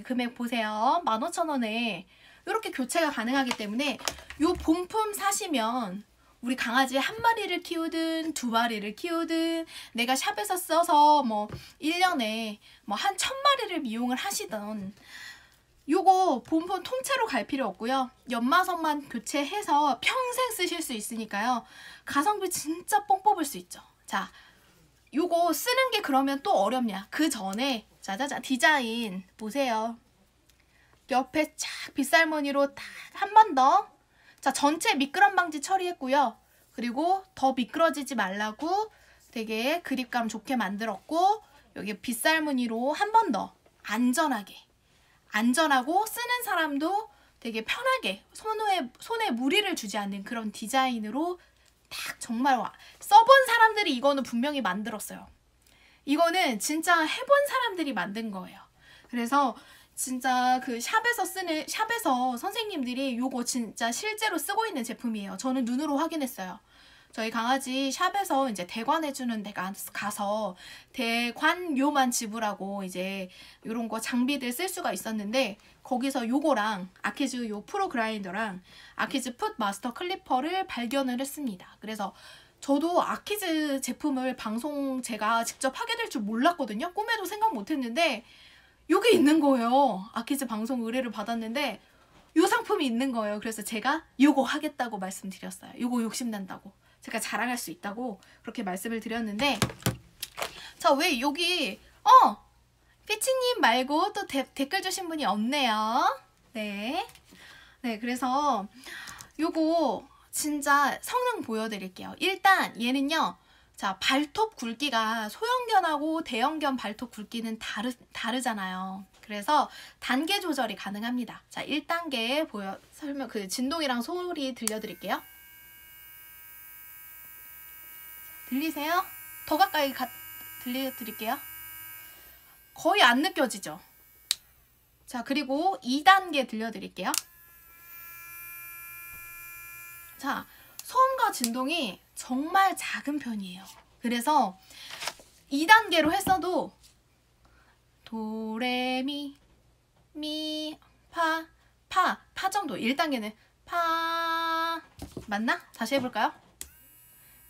금액 보세요. 15,000원에 이렇게 교체가 가능하기 때문에 이 본품 사시면 우리 강아지 한 마리를 키우든 두 마리를 키우든 내가 샵에서 써서 뭐 1년에 뭐 한 천 마리를 미용을 하시던 요거 본품 통째로 갈 필요 없고요. 연마석만 교체해서 평생 쓰실 수 있으니까요. 가성비 진짜 뽕 뽑을 수 있죠. 자, 요거 쓰는 게 그러면 또 어렵냐. 그 전에 짜자자 디자인 보세요. 옆에 쫙 빗살무늬로 딱 한 번 더. 자 전체 미끄럼 방지 처리했고요. 그리고 더 미끄러지지 말라고 되게 그립감 좋게 만들었고 여기 빗살무늬로 한 번 더 안전하게 안전하고 쓰는 사람도 되게 편하게 손에, 손에 무리를 주지 않는 그런 디자인으로 딱 정말 와. 써본 사람들이 이거는 분명히 만들었어요. 이거는 진짜 해본 사람들이 만든 거예요. 그래서 진짜 그 샵에서 쓰는 샵에서 선생님들이 요거 진짜 실제로 쓰고 있는 제품이에요. 저는 눈으로 확인했어요. 저희 강아지 샵에서 이제 대관해주는 데가 가서 대관료만 지불하고 이제 요런 거 장비들 쓸 수가 있었는데 거기서 요거랑 아키즈 요 Pro Grinder랑 아키즈 Foot Master Clipper를 발견을 했습니다. 그래서 저도 아키즈 제품을 방송 제가 직접 하게 될 줄 몰랐거든요. 꿈에도 생각 못 했는데 여기 있는 거예요. 아키즈 방송 의뢰를 받았는데 요 상품이 있는 거예요. 그래서 제가 요거 하겠다고 말씀드렸어요. 요거 욕심난다고. 제가 자랑할 수 있다고 그렇게 말씀을 드렸는데 자 왜 여기 어 피치님 말고 또 데, 댓글 주신 분이 없네요. 네. 네, 그래서 요거 진짜 성능 보여드릴게요. 일단 얘는요. 자 발톱 굵기가 소형견하고 대형견 발톱 굵기는 다르, 다르잖아요. 그래서 단계 조절이 가능합니다. 자, 1단계 보여 설명 그 진동이랑 소리 들려드릴게요. 들리세요? 더 가까이 가, 들려드릴게요. 거의 안 느껴지죠? 자, 그리고 2단계 들려드릴게요. 자, 소음과 진동이 정말 작은 편이에요. 그래서 2단계로 했어도 도레미 미파 파 파 정도 1단계는 파 맞나? 다시 해볼까요?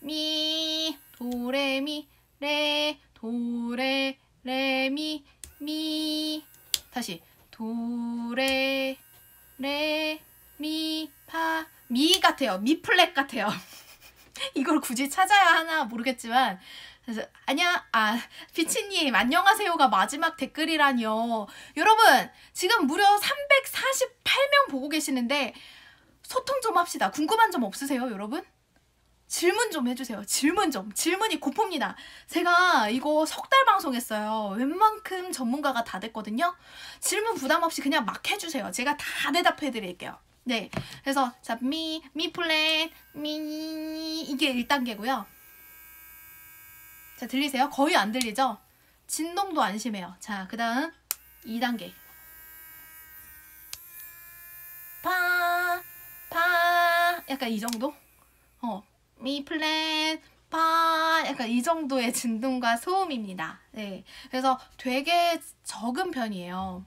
미 도레미 레 도레 레미 미 다시 도레 레미 파 미 같아요. 미 플랫 같아요. 이걸 굳이 찾아야 하나 모르겠지만 그래서 안녕 아 피치님 안녕하세요가 마지막 댓글이라니요 여러분 지금 무려 348명 보고 계시는데 소통 좀 합시다. 궁금한 점 없으세요 여러분? 질문 좀 해주세요. 질문 좀. 질문이 고픕니다. 제가 이거 석 달 방송했어요. 웬만큼 전문가가 다 됐거든요. 질문 부담 없이 그냥 막 해주세요. 제가 다 대답해 드릴게요 네 그래서 자 미, 미 플랫 미 이게 1단계고요 자, 들리세요? 거의 안 들리죠? 진동도 안 심해요. 자, 그 다음 2단계. 파, 파, 약간 이 정도? 어, 미 플랫, 파, 약간 이 정도의 진동과 소음입니다. 네. 그래서 되게 적은 편이에요.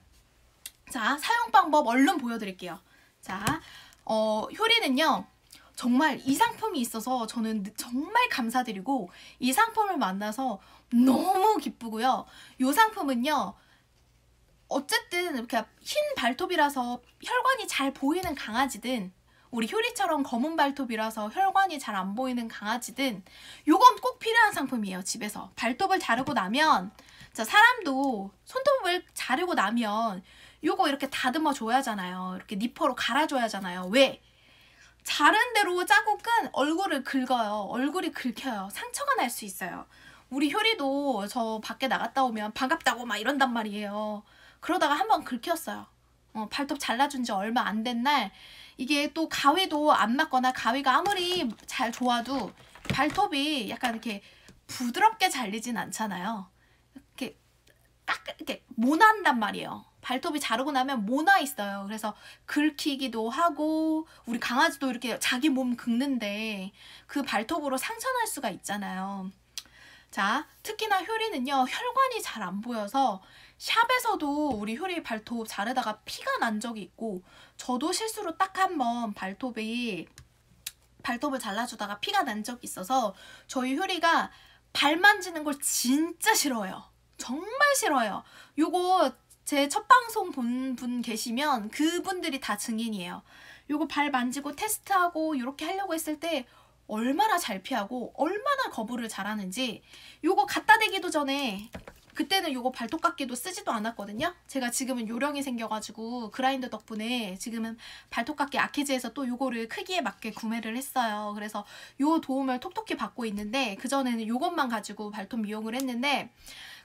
자, 사용 방법 얼른 보여드릴게요. 자, 어, 효리는요. 정말 이 상품이 있어서 저는 정말 감사드리고 이 상품을 만나서 너무 기쁘고요. 이 상품은요. 어쨌든 이렇게 흰 발톱이라서 혈관이 잘 보이는 강아지든 우리 효리처럼 검은 발톱이라서 혈관이 잘 안 보이는 강아지든 요건 꼭 필요한 상품이에요. 집에서. 발톱을 자르고 나면 자 사람도 손톱을 자르고 나면 요거 이렇게 다듬어 줘야 하잖아요. 이렇게 니퍼로 갈아줘야 하잖아요. 왜? 자른 대로 자국은 얼굴을 긁어요. 얼굴이 긁혀요. 상처가 날 수 있어요. 우리 효리도 저 밖에 나갔다 오면 반갑다고 막 이런단 말이에요. 그러다가 한번 긁혔어요. 어, 발톱 잘라준 지 얼마 안 된 날 이게 또 가위도 안 맞거나 가위가 아무리 잘 좋아도 발톱이 약간 이렇게 부드럽게 잘리진 않잖아요. 이렇게 딱 이렇게 모난단 말이에요. 발톱이 자르고 나면 모나 있어요. 그래서 긁히기도 하고 우리 강아지도 이렇게 자기 몸 긁는데 그 발톱으로 상처날 수가 있잖아요. 자, 특히나 효리는요. 혈관이 잘 안 보여서 샵에서도 우리 효리 발톱 자르다가 피가 난 적이 있고 저도 실수로 딱 한 번 발톱이 발톱을 잘라주다가 피가 난 적이 있어서 저희 효리가 발 만지는 걸 진짜 싫어해요. 정말 싫어요. 요거 제 첫 방송 본 분 계시면 그분들이 다 증인이에요. 요거 발 만지고 테스트하고 이렇게 하려고 했을 때 얼마나 잘 피하고 얼마나 거부를 잘하는지 요거 갖다 대기도 전에 그때는 요거 발톱 깎기도 쓰지도 않았거든요. 제가 지금은 요령이 생겨가지고 그라인더 덕분에 지금은 발톱 깎기 아키즈에서 또 요거를 크기에 맞게 구매를 했어요. 그래서 요 도움을 톡톡히 받고 있는데 그전에는 요것만 가지고 발톱 미용을 했는데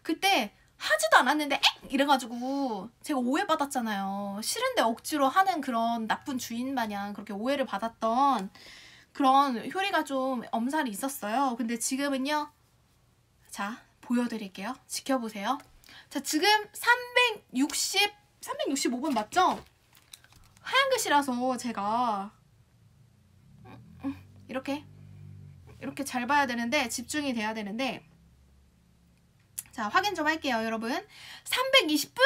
그때 하지도 않았는데 엥! 이래가지고 제가 오해받았잖아요. 싫은데 억지로 하는 그런 나쁜 주인 마냥 그렇게 오해를 받았던 그런 효리가 좀 엄살이 있었어요. 근데 지금은요. 자, 보여드릴게요. 지켜보세요. 자, 지금 360, 365번 맞죠? 하얀 글씨라서 제가 음, 음, 이렇게 이렇게 잘 봐야 되는데 집중이 돼야 되는데 자 확인 좀 할게요 여러분. 320분?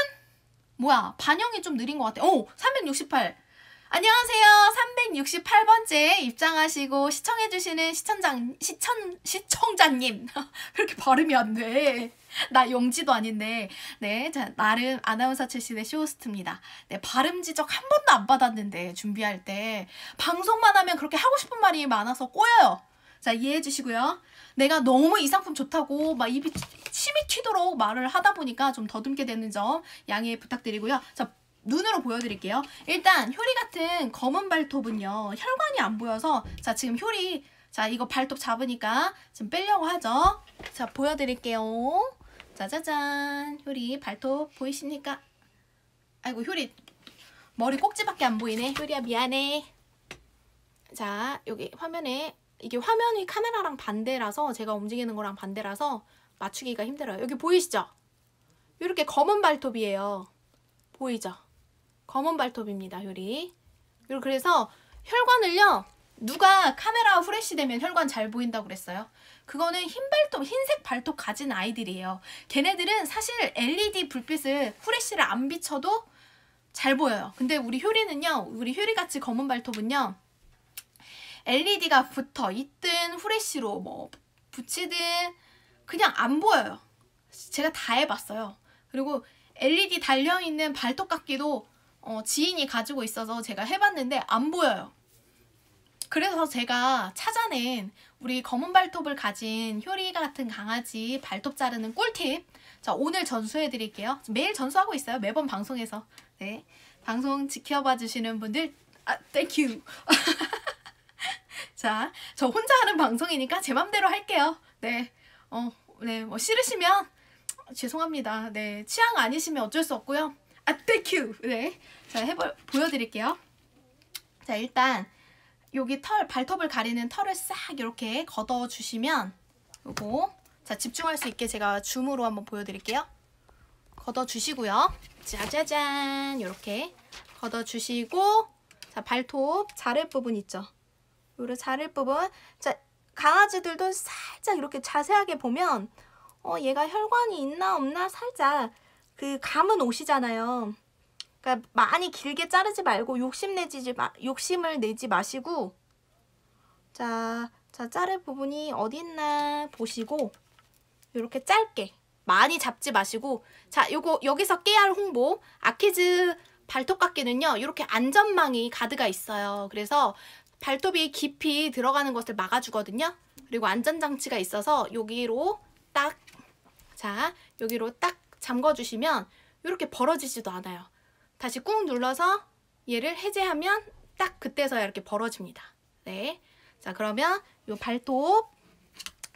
뭐야 반영이 좀 느린 것 같아. 오 368. 안녕하세요. 368번째 입장하시고 시청해주시는 시청장, 시청, 시청자님. 그렇게 발음이 안 돼나 영지도 아닌데. 네 자, 나름 아나운서 출신의 쇼호스트입니다. 네 발음 지적 한 번도 안 받았는데 준비할 때. 방송만 하면 그렇게 하고 싶은 말이 많아서 꼬여요. 자 이해해 주시고요. 내가 너무 이 상품 좋다고 막 입이 튀도록 말을 하다 보니까 좀 더듬게 되는 점 양해 부탁드리고요. 자, 눈으로 보여드릴게요. 일단 효리 같은 검은 발톱은요. 혈관이 안 보여서 자 지금 효리 자 이거 발톱 잡으니까 지금 빼려고 하죠. 자 보여드릴게요. 짜자잔 효리 발톱 보이십니까? 아이고 효리 머리 꼭지밖에 안 보이네. 효리야 미안해. 자 여기 화면에 이게 화면이 카메라랑 반대라서 제가 움직이는 거랑 반대라서 맞추기가 힘들어요. 여기 보이시죠? 이렇게 검은 발톱이에요. 보이죠? 검은 발톱입니다, 효리. 그래서 혈관을요. 누가 카메라 후레쉬 되면 혈관 잘 보인다고 그랬어요? 그거는 흰 발톱, 흰색 발톱 가진 아이들이에요. 걔네들은 사실 LED 불빛을 후레쉬를 안 비춰도 잘 보여요. 근데 우리 효리는요. 우리 효리같이 검은 발톱은요. LED가 붙어 있든 후레쉬로 뭐 붙이든 그냥 안 보여요. 제가 다 해봤어요. 그리고 LED 달려있는 발톱깎이도 어, 지인이 가지고 있어서 제가 해봤는데 안 보여요. 그래서 제가 찾아낸 우리 검은 발톱을 가진 효리 같은 강아지 발톱 자르는 꿀팁 자 오늘 전수해 드릴게요. 매일 전수하고 있어요. 매번 방송에서 네 방송 지켜봐 주시는 분들 아 thank you 자 저 혼자 하는 방송이니까 제 맘대로 할게요. 네 어, 네, 뭐 싫으시면 죄송합니다. 네, 취향 아니시면 어쩔 수 없고요. 아, thank you. 네, 자 해보 보여드릴게요. 자 일단 여기 털 발톱을 가리는 털을 싹 이렇게 걷어 주시면 요거 자 집중할 수 있게 제가 줌으로 한번 보여드릴게요. 걷어 주시고요. 짜자잔 이렇게 걷어 주시고 자 발톱 자를 부분 있죠. 요런 자를 부분 자 강아지들도 살짝 이렇게 자세하게 보면 어 얘가 혈관이 있나 없나 살짝 그 감은 오시잖아요. 그러니까 많이 길게 자르지 말고 욕심 내지 마, 욕심을 내지 마시고 자, 자 자를 부분이 어디 있나 보시고 이렇게 짧게 많이 잡지 마시고 자 요거 여기서 깨알 홍보 아키즈 발톱 깎기는요 이렇게 안전망이 가드가 있어요 그래서 발톱이 깊이 들어가는 것을 막아주거든요 그리고 안전장치가 있어서 여기로 딱 자 여기로 딱 잠궈주시면 이렇게 벌어지지도 않아요 다시 꾹 눌러서 얘를 해제하면 딱 그때서야 이렇게 벌어집니다. 네. 자, 그러면 이 발톱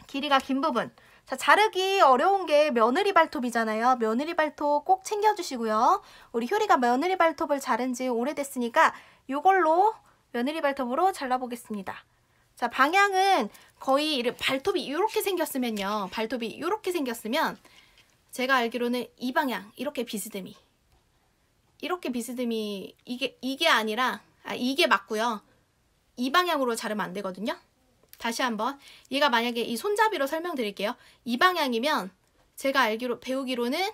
길이가 긴 부분. 자, 자르기 어려운 게 며느리 발톱이잖아요. 며느리 발톱 꼭 챙겨주시고요. 우리 효리가 며느리 발톱을 자른 지 오래됐으니까 이걸로 며느리 발톱으로 잘라보겠습니다. 자, 방향은 거의 발톱이 이렇게 생겼으면요. 발톱이 이렇게 생겼으면 제가 알기로는 이 방향, 이렇게 비스듬히 이렇게 비스듬히 이게 이게 아니라 아, 이게 맞고요. 이 방향으로 자르면 안 되거든요. 다시 한번 얘가 만약에 이 손잡이로 설명드릴게요. 이 방향이면 제가 알기로 배우기로는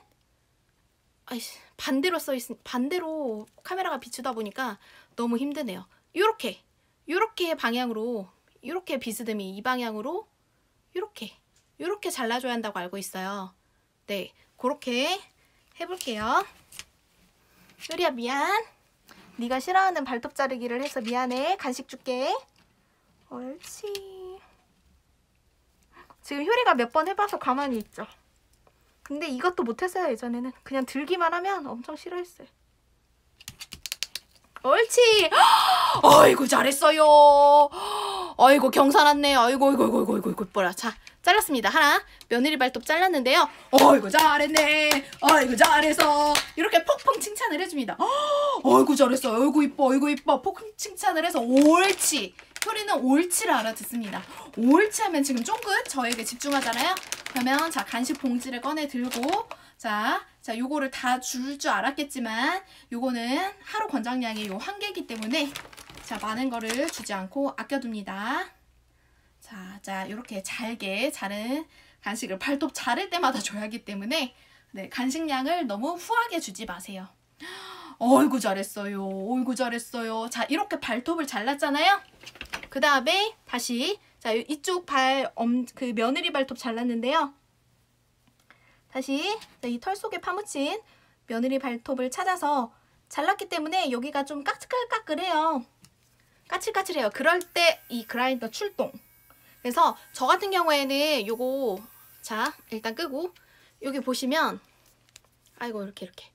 아이씨, 반대로 써 있, 반대로 카메라가 비추다 보니까 너무 힘드네요. 요렇게 요렇게 방향으로 요렇게 비스듬히 이 방향으로 요렇게 요렇게 잘라줘야 한다고 알고 있어요. 네, 그렇게 해볼게요. 효리야 미안. 네가 싫어하는 발톱 자르기를 해서 미안해. 간식 줄게. 옳지. 지금 효리가 몇 번 해봐서 가만히 있죠. 근데 이것도 못했어요 예전에는. 그냥 들기만 하면 엄청 싫어했어요. 옳지. 아이고 잘했어요. 아이고 경사났네. 아이고 아이고 아이고 아이고 아이고 뭐라. 자 잘랐습니다. 하나 며느리 발톱 잘랐는데요. 아이고 잘했네. 아이고 잘해서 이렇게 폭풍 칭찬을 해줍니다. 아이고 잘했어. 아이고 이뻐. 아이고 이뻐. 폭풍 칭찬을 해서 옳지. 효리는 옳지를 알아듣습니다. 옳지 하면 지금 쫑긋 저에게 집중하잖아요. 그러면 자 간식 봉지를 꺼내 들고 자, 자 요거를 다 줄 줄 알았겠지만 요거는 하루 권장량이 요 한 개이기 때문에 자 많은 거를 주지 않고 아껴둡니다. 자, 자 이렇게 잘게 자른 간식을 발톱 자를 때마다 줘야 하기 때문에 네, 간식량을 너무 후하게 주지 마세요. 어이구 잘했어요. 어이구 잘했어요. 자 이렇게 발톱을 잘랐잖아요. 그 다음에 다시 자 이쪽 발그 며느리 발톱 잘랐는데요. 다시 이 털 속에 파묻힌 며느리 발톱을 찾아서 잘랐기 때문에 여기가 좀 까끌까끌해요. 까칠까칠해요. 그럴 때 이 그라인더 출동. 그래서 저 같은 경우에는 요거 자 일단 끄고 여기 보시면 아이고 이렇게 이렇게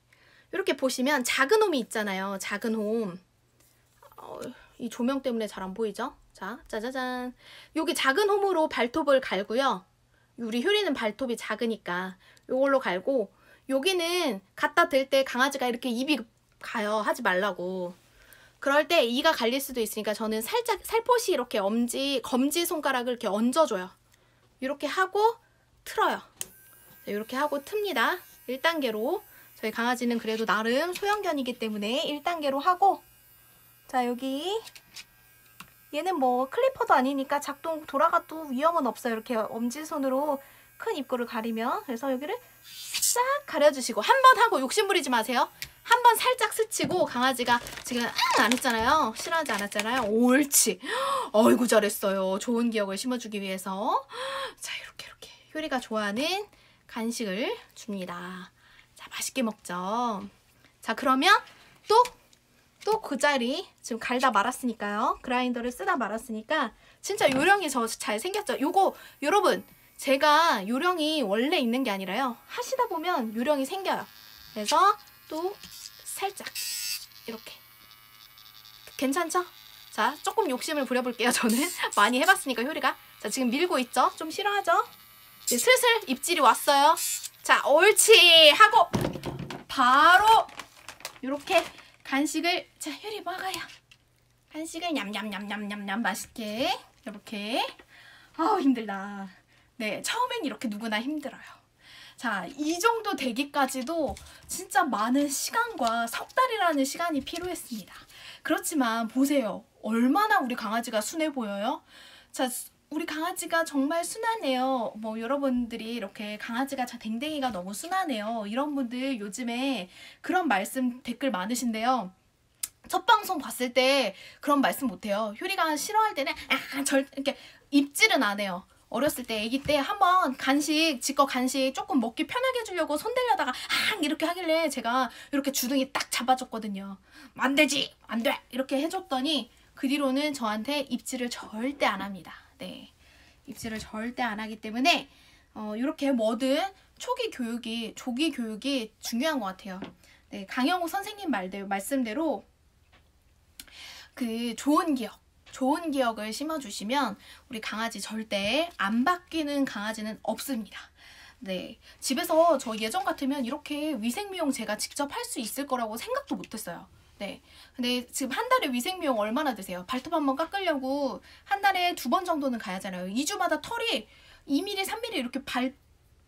이렇게 보시면 작은 홈이 있잖아요. 작은 홈. 어, 이 조명 때문에 잘 안 보이죠? 자, 짜자잔. 여기 작은 홈으로 발톱을 갈고요. 우리 효리는 발톱이 작으니까 요걸로 갈고 여기는 갖다 댈 때 강아지가 이렇게 입이 가요. 하지 말라고. 그럴 때 이가 갈릴 수도 있으니까 저는 살짝 살포시 이렇게 엄지 검지 손가락을 이렇게 얹어줘요. 이렇게 하고 틀어요. 이렇게 하고 틉니다. 1단계로 저희 강아지는 그래도 나름 소형견이기 때문에 1단계로 하고 자 여기 얘는 뭐 클리퍼도 아니니까 작동 돌아가도 위험은 없어요. 이렇게 엄지손으로 큰 입구를 가리면 그래서 여기를 싹 가려주시고 한 번 하고 욕심 부리지 마세요. 한 번 살짝 스치고 강아지가 지금 안 했잖아요. 싫어하지 않았잖아요. 옳지. 어이구 잘했어요. 좋은 기억을 심어주기 위해서 자 이렇게 이렇게 효리가 좋아하는 간식을 줍니다. 자 맛있게 먹죠. 자 그러면 또 또그 자리 지금 갈다 말았으니까요. 그라인더를 쓰다 말았으니까 진짜 요령이 저 잘 생겼죠. 요거 여러분 제가 요령이 원래 있는 게 아니라요. 하시다 보면 요령이 생겨요. 그래서 또 살짝 이렇게 괜찮죠? 자 조금 욕심을 부려볼게요. 저는 많이 해봤으니까 효리가 자 지금 밀고 있죠? 좀 싫어하죠? 이제 슬슬 입질이 왔어요. 자 옳지 하고 바로 이렇게 간식을 자 효리 먹어요. 간식을 냠냠냠냠냠냠 맛있게 이렇게 아우 힘들다. 네 처음엔 이렇게 누구나 힘들어요. 자, 이 정도 되기까지도 진짜 많은 시간과 석 달이라는 시간이 필요했습니다. 그렇지만 보세요. 얼마나 우리 강아지가 순해 보여요? 자, 우리 강아지가 정말 순하네요. 뭐 여러분들이 이렇게 강아지가 자 댕댕이가 너무 순하네요. 이런 분들 요즘에 그런 말씀 댓글 많으신데요. 첫 방송 봤을 때 그런 말씀 못해요. 효리가 싫어할 때는 아, 절 이렇게 입질은 안 해요. 어렸을 때 아기 때 한번 간식 지껏 간식 조금 먹기 편하게 해주려고 손 대려다가 아 이렇게 하길래 제가 이렇게 주둥이 딱 잡아줬거든요. 안 되지 안 돼 이렇게 해줬더니 그 뒤로는 저한테 입질을 절대 안 합니다. 네 입질을 절대 안 하기 때문에 어, 이렇게 뭐든 초기 교육이 조기 교육이 중요한 것 같아요. 네 강영호 선생님 말대로 말씀대로 그 좋은 기억 좋은 기억을 심어주시면 우리 강아지 절대 안 바뀌는 강아지는 없습니다. 네. 집에서 저 예전 같으면 이렇게 위생미용 제가 직접 할 수 있을 거라고 생각도 못했어요. 네. 근데 지금 한 달에 위생미용 얼마나 드세요? 발톱 한번 깎으려고 한 달에 두 번 정도는 가야잖아요. 2주마다 털이 2mm, 3mm 이렇게 발,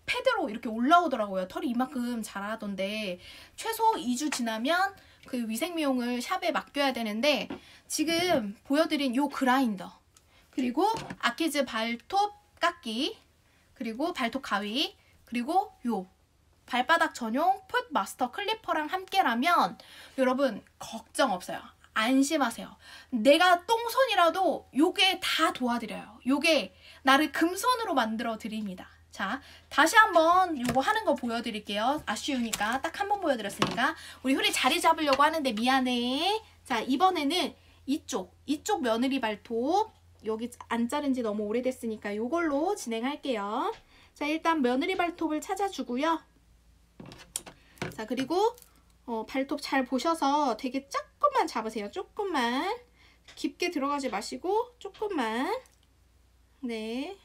패드로 이렇게 올라오더라고요. 털이 이만큼 자라던데 최소 2주 지나면 그 위생미용을 샵에 맡겨야 되는데 지금 보여드린 요 그라인더 그리고 아키즈 발톱 깎기 그리고 발톱 가위 그리고 요 발바닥 전용 풋 마스터 클리퍼랑 함께라면 여러분 걱정 없어요. 안심하세요. 내가 똥손이라도 요게 다 도와드려요. 요게 나를 금손으로 만들어 드립니다. 자, 다시 한번 요거 하는 거 보여드릴게요. 아쉬우니까 딱 한 번 보여드렸으니까 우리 효리 자리 잡으려고 하는데 미안해. 자, 이번에는 이쪽, 이쪽 며느리 발톱 여기 안 자른 지 너무 오래됐으니까 요걸로 진행할게요. 자, 일단 며느리 발톱을 찾아주고요. 자, 그리고 어, 발톱 잘 보셔서 되게 조금만 잡으세요. 조금만. 깊게 들어가지 마시고 조금만. 네.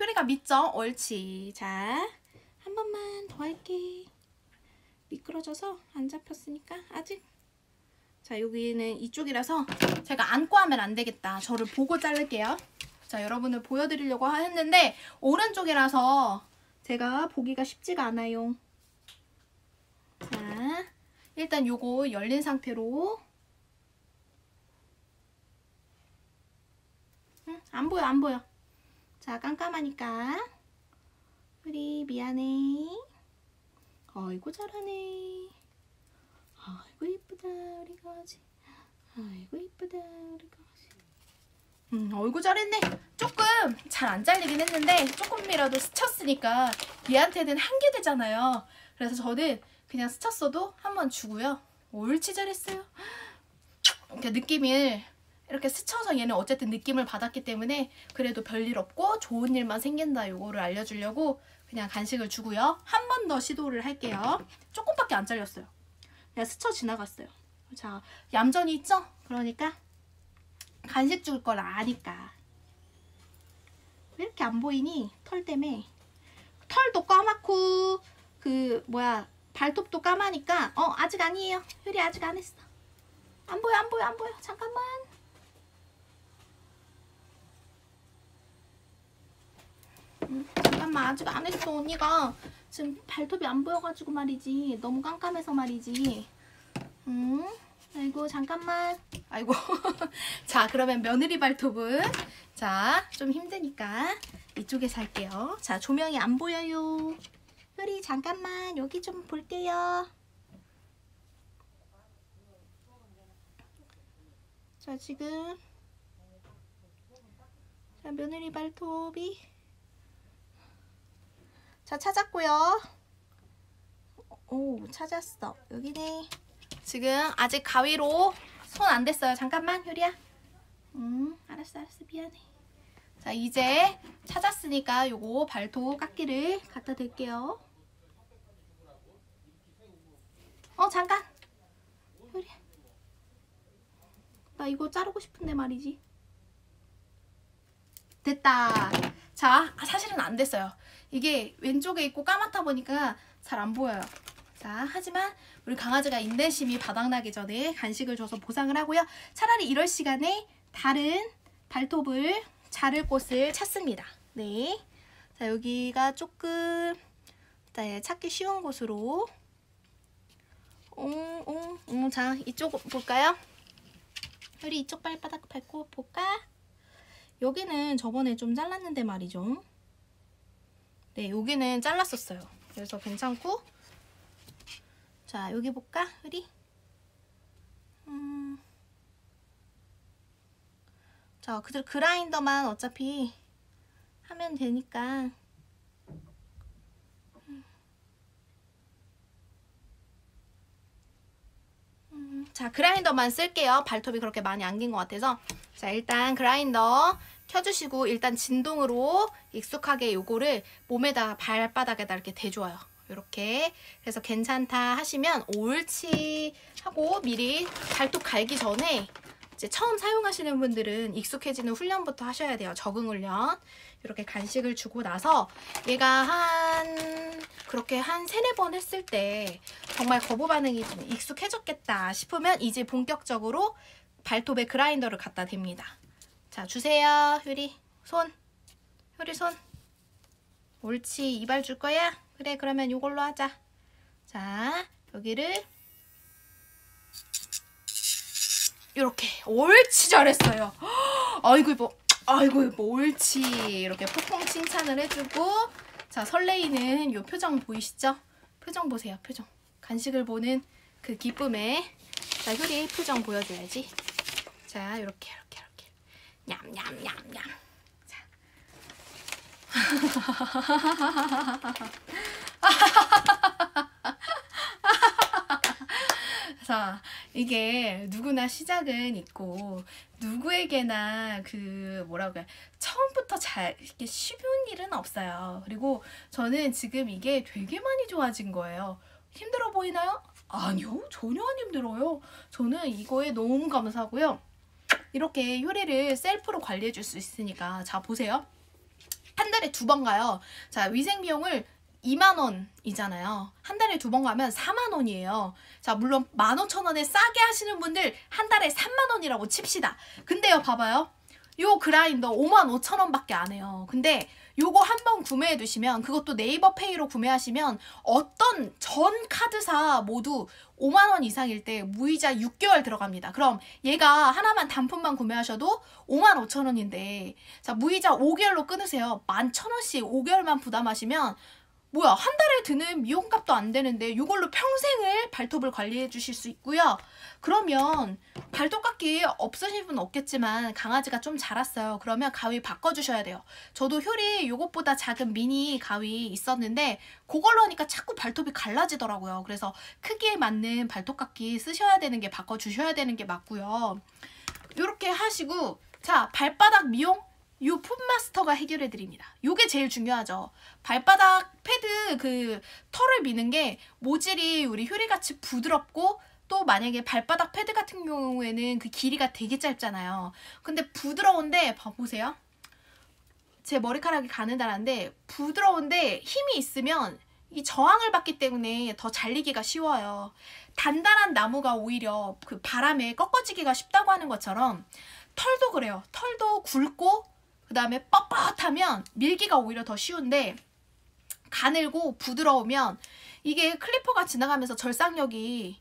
효리가 믿죠? 옳지. 자, 한 번만 더 할게. 미끄러져서 안 잡혔으니까 아직. 자, 여기는 이쪽이라서 제가 안고 하면 안 되겠다. 저를 보고 자를게요. 자, 여러분을 보여드리려고 했는데 오른쪽이라서 제가 보기가 쉽지가 않아요. 자, 일단 요거 열린 상태로 응? 안 보여, 안 보여. 자, 깜깜하니까. 우리 미안해. 아이고 잘하네. 아이고 이쁘다 우리 강아지. 아이고 이쁘다 우리 강아지. 음, 어이구 잘했네. 조금 잘 안 잘리긴 했는데 조금이라도 스쳤으니까 얘한테는 한계 되잖아요. 그래서 저는 그냥 스쳤어도 한 번 주고요. 옳지 잘했어요. 이렇게 느낌을 이렇게 스쳐서 얘는 어쨌든 느낌을 받았기 때문에 그래도 별일 없고 좋은 일만 생긴다 요거를 알려주려고 그냥 간식을 주고요. 한 번 더 시도를 할게요. 조금밖에 안 잘렸어요. 그냥 스쳐 지나갔어요. 자, 얌전히 있죠? 그러니까 간식 줄 걸 아니까. 왜 이렇게 안 보이니? 털 때문에. 털도 까맣고 그 뭐야 발톱도 까마니까 어 아직 아니에요. 효리 아직 안 했어. 안 보여 안 보여 안 보여. 잠깐만. 음, 잠깐만 아직 안 했어 언니가. 지금 발톱이 안 보여가지고 말이지. 너무 깜깜해서 말이지. 음 아이고 잠깐만. 아이고. 자 그러면 며느리 발톱은? 자 좀 힘드니까 이쪽에서 할게요. 자 조명이 안 보여요. 효리 잠깐만. 여기 좀 볼게요. 자 지금. 자 며느리 발톱이 자 찾았고요. 오 찾았어. 여기네. 지금 아직 가위로 손 안 댔어요. 잠깐만 효리야. 음 알았어 알았어. 미안해. 자 이제 찾았으니까 요거 발톱 깎기를 갖다 댈게요. 어 잠깐. 효리야. 나 이거 자르고 싶은데 말이지. 됐다. 자 사실은 안 됐어요 이게 왼쪽에 있고 까맣다 보니까 잘 안 보여요. 자, 하지만 우리 강아지가 인내심이 바닥나기 전에 간식을 줘서 보상을 하고요. 차라리 이럴 시간에 다른 발톱을 자를 곳을 찾습니다. 네. 자, 여기가 조금 네, 찾기 쉬운 곳으로 옹, 옹, 옹. 자, 이쪽 볼까요? 우리 이쪽 발바닥 밟고 볼까? 여기는 저번에 좀 잘랐는데 말이죠. 네, 여기는 잘랐었어요. 그래서 괜찮고 자, 여기 볼까? 우리 음. 자, 그들 그라인더만 어차피 하면 되니까 음, 자, 그라인더만 쓸게요. 발톱이 그렇게 많이 안긴 것 같아서 자, 일단 그라인더 켜주시고 일단 진동으로 익숙하게 요거를 몸에다 발바닥에다 이렇게 대줘요. 이렇게 그래서 괜찮다 하시면 옳지 하고 미리 발톱 갈기 전에 이제 처음 사용하시는 분들은 익숙해지는 훈련부터 하셔야 돼요. 적응 훈련. 이렇게 간식을 주고 나서 얘가 한 그렇게 한 세네 번 했을 때 정말 거부 반응이 좀 익숙해졌겠다 싶으면 이제 본격적으로 발톱에 그라인더를 갖다 댑니다. 자 주세요. 효리 손. 효리 손. 옳지. 이발 줄 거야? 그래 그러면 이걸로 하자. 자 여기를 이렇게. 옳지. 잘했어요. 아이고 이뻐. 아이고 이뻐. 옳지. 이렇게 퐁퐁 칭찬을 해주고. 자 설레이는 요 표정 보이시죠? 표정 보세요 표정. 간식을 보는 그 기쁨에. 자 효리 표정 보여줘야지 자 이렇게 이렇게 냠냠냠냠. 자. 자, 이게 누구나 시작은 있고 누구에게나 그 뭐라고 해 처음부터 잘 이렇게 쉬운 일은 없어요. 그리고 저는 지금 이게 되게 많이 좋아진 거예요. 힘들어 보이나요? 아니요, 전혀 안 힘들어요. 저는 이거에 너무 감사하고요. 이렇게 효리를 셀프로 관리해 줄 수 있으니까 자 보세요. 한 달에 두 번 가요. 자 위생 비용을 2만 원이잖아요. 한 달에 두 번 가면 4만 원이에요. 자, 물론 15,000원에 싸게 하시는 분들 한 달에 3만 원이라고 칩시다. 근데요, 봐봐요. 요 그라인더 5만 5천 원밖에 안 해요. 근데 요거 한번 구매해 두시면 그것도 네이버 페이로 구매하시면 어떤 전 카드사 모두 5만 원 이상일 때 무이자 6개월 들어갑니다. 그럼 얘가 하나만 단품만 구매하셔도 5만 5천 원인데 자 무이자 5개월로 끊으세요. 11,000원씩 5개월만 부담하시면 뭐야 한 달에 드는 미용값도 안 되는데 이걸로 평생을 발톱을 관리해 주실 수 있고요. 그러면 발톱 깎기 없으신 분 없겠지만 강아지가 좀 자랐어요. 그러면 가위 바꿔주셔야 돼요. 저도 효리 이것보다 작은 미니 가위 있었는데 그걸로 하니까 자꾸 발톱이 갈라지더라고요. 그래서 크기에 맞는 발톱 깎기 쓰셔야 되는 게 바꿔주셔야 되는 게 맞고요. 이렇게 하시고 자 발바닥 미용 이 풋마스터가 해결해 드립니다. 이게 제일 중요하죠. 발바닥 패드 그 털을 미는 게 모질이 우리 효리같이 부드럽고 또 만약에 발바닥 패드 같은 경우에는 그 길이가 되게 짧잖아요. 근데 부드러운데 봐보세요. 제 머리카락이 가느다란데 부드러운데 힘이 있으면 이 저항을 받기 때문에 더 잘리기가 쉬워요. 단단한 나무가 오히려 그 바람에 꺾어지기가 쉽다고 하는 것처럼 털도 그래요. 털도 굵고 그 다음에 뻣뻣하면 밀기가 오히려 더 쉬운데 가늘고 부드러우면 이게 클리퍼가 지나가면서 절삭력이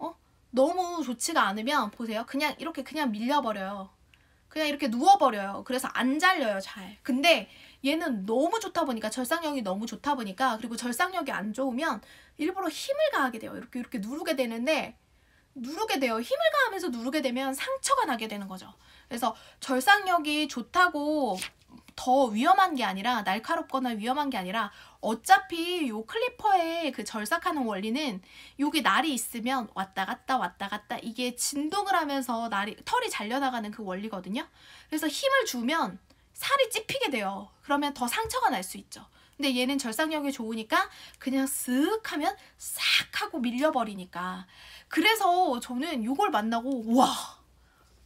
어? 너무 좋지가 않으면 보세요. 그냥 이렇게 그냥 밀려버려요. 그냥 이렇게 누워버려요. 그래서 안 잘려요, 잘. 근데 얘는 너무 좋다 보니까 절삭력이 너무 좋다 보니까 그리고 절삭력이 안 좋으면 일부러 힘을 가하게 돼요. 이렇게 이렇게 누르게 되는데 누르게 돼요. 힘을 가하면서 누르게 되면 상처가 나게 되는 거죠. 그래서 절삭력이 좋다고 더 위험한 게 아니라 날카롭거나 위험한 게 아니라 어차피 요 클리퍼의 그 절삭하는 원리는 여기 날이 있으면 왔다 갔다 왔다 갔다 이게 진동을 하면서 날이 털이 잘려나가는 그 원리거든요. 그래서 힘을 주면 살이 찝히게 돼요. 그러면 더 상처가 날 수 있죠. 근데 얘는 절삭력이 좋으니까 그냥 쓱 하면 싹 하고 밀려버리니까 그래서 저는 이걸 만나고 와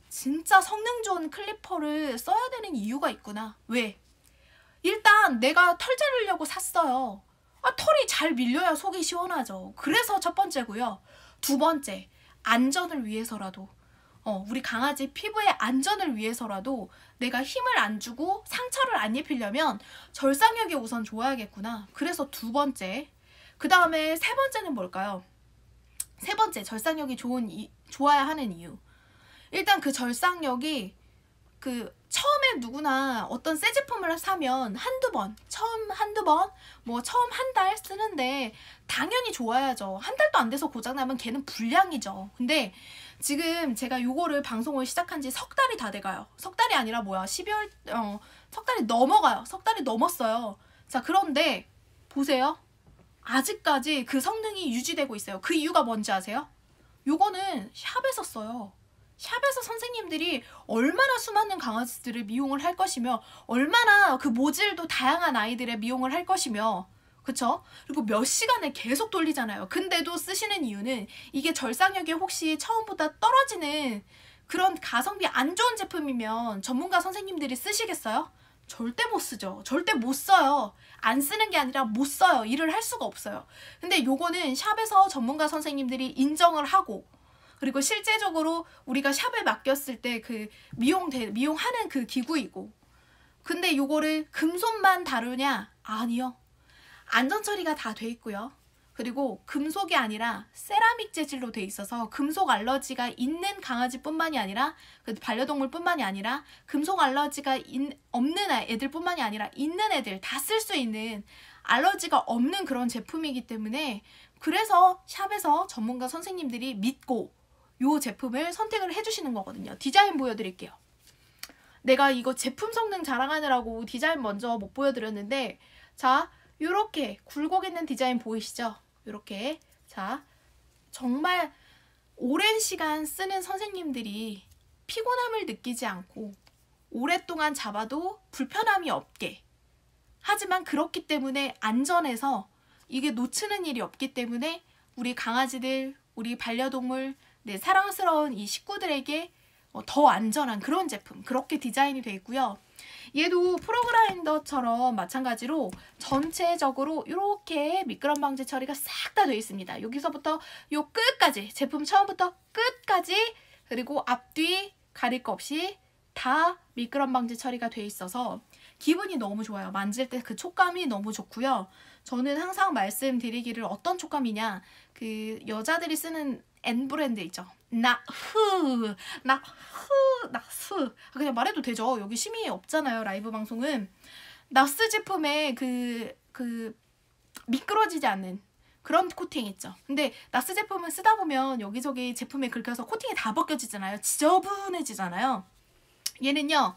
진짜 성능 좋은 클리퍼를 써야 되는 이유가 있구나. 왜? 일단 내가 털 자르려고 샀어요. 아, 털이 잘 밀려야 속이 시원하죠. 그래서 첫 번째고요. 두 번째, 안전을 위해서라도 어, 우리 강아지 피부의 안전을 위해서라도 내가 힘을 안 주고 상처를 안 입히려면 절상력이 우선 좋아야겠구나. 그래서 두 번째. 그 다음에 세 번째는 뭘까요? 세 번째, 절상력이 좋은 이, 좋아야 하는 이유. 일단 그 절삭력이 그 처음에 누구나 어떤 새 제품을 사면 한두 번, 처음 한두 번, 뭐 처음 한 달 쓰는데 당연히 좋아야죠. 한 달도 안 돼서 고장나면 걔는 불량이죠. 근데 지금 제가 요거를 방송을 시작한 지 석 달이 다 돼가요. 석 달이 아니라 뭐야 12월 어, 석 달이 넘어가요. 석 달이 넘었어요. 자 그런데 보세요. 아직까지 그 성능이 유지되고 있어요. 그 이유가 뭔지 아세요? 요거는 샵에서 써요. 샵에서 선생님들이 얼마나 수많은 강아지들을 미용을 할 것이며 얼마나 그 모질도 다양한 아이들의 미용을 할 것이며 그쵸? 그리고 몇 시간을 계속 돌리잖아요. 근데도 쓰시는 이유는 이게 절삭력이 혹시 처음보다 떨어지는 그런 가성비 안 좋은 제품이면 전문가 선생님들이 쓰시겠어요? 절대 못 쓰죠. 절대 못 써요. 안 쓰는 게 아니라 못 써요. 일을 할 수가 없어요. 근데 요거는 샵에서 전문가 선생님들이 인정을 하고 그리고 실제적으로 우리가 샵에 맡겼을 때 그 미용 미용하는 그 기구이고 근데 요거를 금손만 다루냐? 아니요. 안전 처리가 다 돼 있고요. 그리고 금속이 아니라 세라믹 재질로 돼 있어서 금속 알러지가 있는 강아지뿐만이 아니라 그 반려동물뿐만이 아니라 금속 알러지가 인, 없는 애들뿐만이 아니라 있는 애들 다 쓸 수 있는 알러지가 없는 그런 제품이기 때문에 그래서 샵에서 전문가 선생님들이 믿고 요 제품을 선택을 해주시는 거거든요. 디자인 보여드릴게요. 내가 이거 제품 성능 자랑하느라고 디자인 먼저 못 보여드렸는데 자 요렇게 굴곡있는 디자인 보이시죠? 요렇게 자 정말 오랜 시간 쓰는 선생님들이 피곤함을 느끼지 않고 오랫동안 잡아도 불편함이 없게 하지만 그렇기 때문에 안전해서 이게 놓치는 일이 없기 때문에 우리 강아지들, 우리 반려동물, 네, 사랑스러운 이 식구들에게 어, 더 안전한 그런 제품 그렇게 디자인이 되어 있고요. 얘도 프로그라인더처럼 마찬가지로 전체적으로 이렇게 미끄럼 방지 처리가 싹 다 되어 있습니다. 여기서부터 요 끝까지 제품 처음부터 끝까지 그리고 앞뒤 가릴 거 없이 다 미끄럼 방지 처리가 되어 있어서 기분이 너무 좋아요. 만질 때 그 촉감이 너무 좋고요. 저는 항상 말씀드리기를 어떤 촉감이냐 그 여자들이 쓰는 N 브랜드 있죠. 나흐, 나흐, 나스. 그냥 말해도 되죠. 여기 심의 없잖아요. 라이브 방송은. 나스 제품에 그, 그, 미끄러지지 않는 그런 코팅 있죠. 근데 나스 제품은 쓰다 보면 여기저기 제품에 긁혀서 코팅이 다 벗겨지잖아요. 지저분해지잖아요. 얘는요.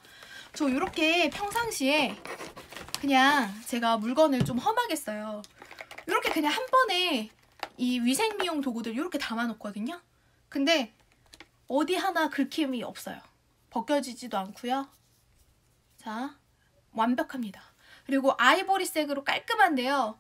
저 이렇게 평상시에 그냥 제가 물건을 좀 험하게 써요. 이렇게 그냥 한 번에 이 위생 미용 도구들 이렇게 담아놓거든요. 근데 어디 하나 긁힘이 없어요. 벗겨지지도 않고요. 자, 완벽합니다. 그리고 아이보리색으로 깔끔한데요.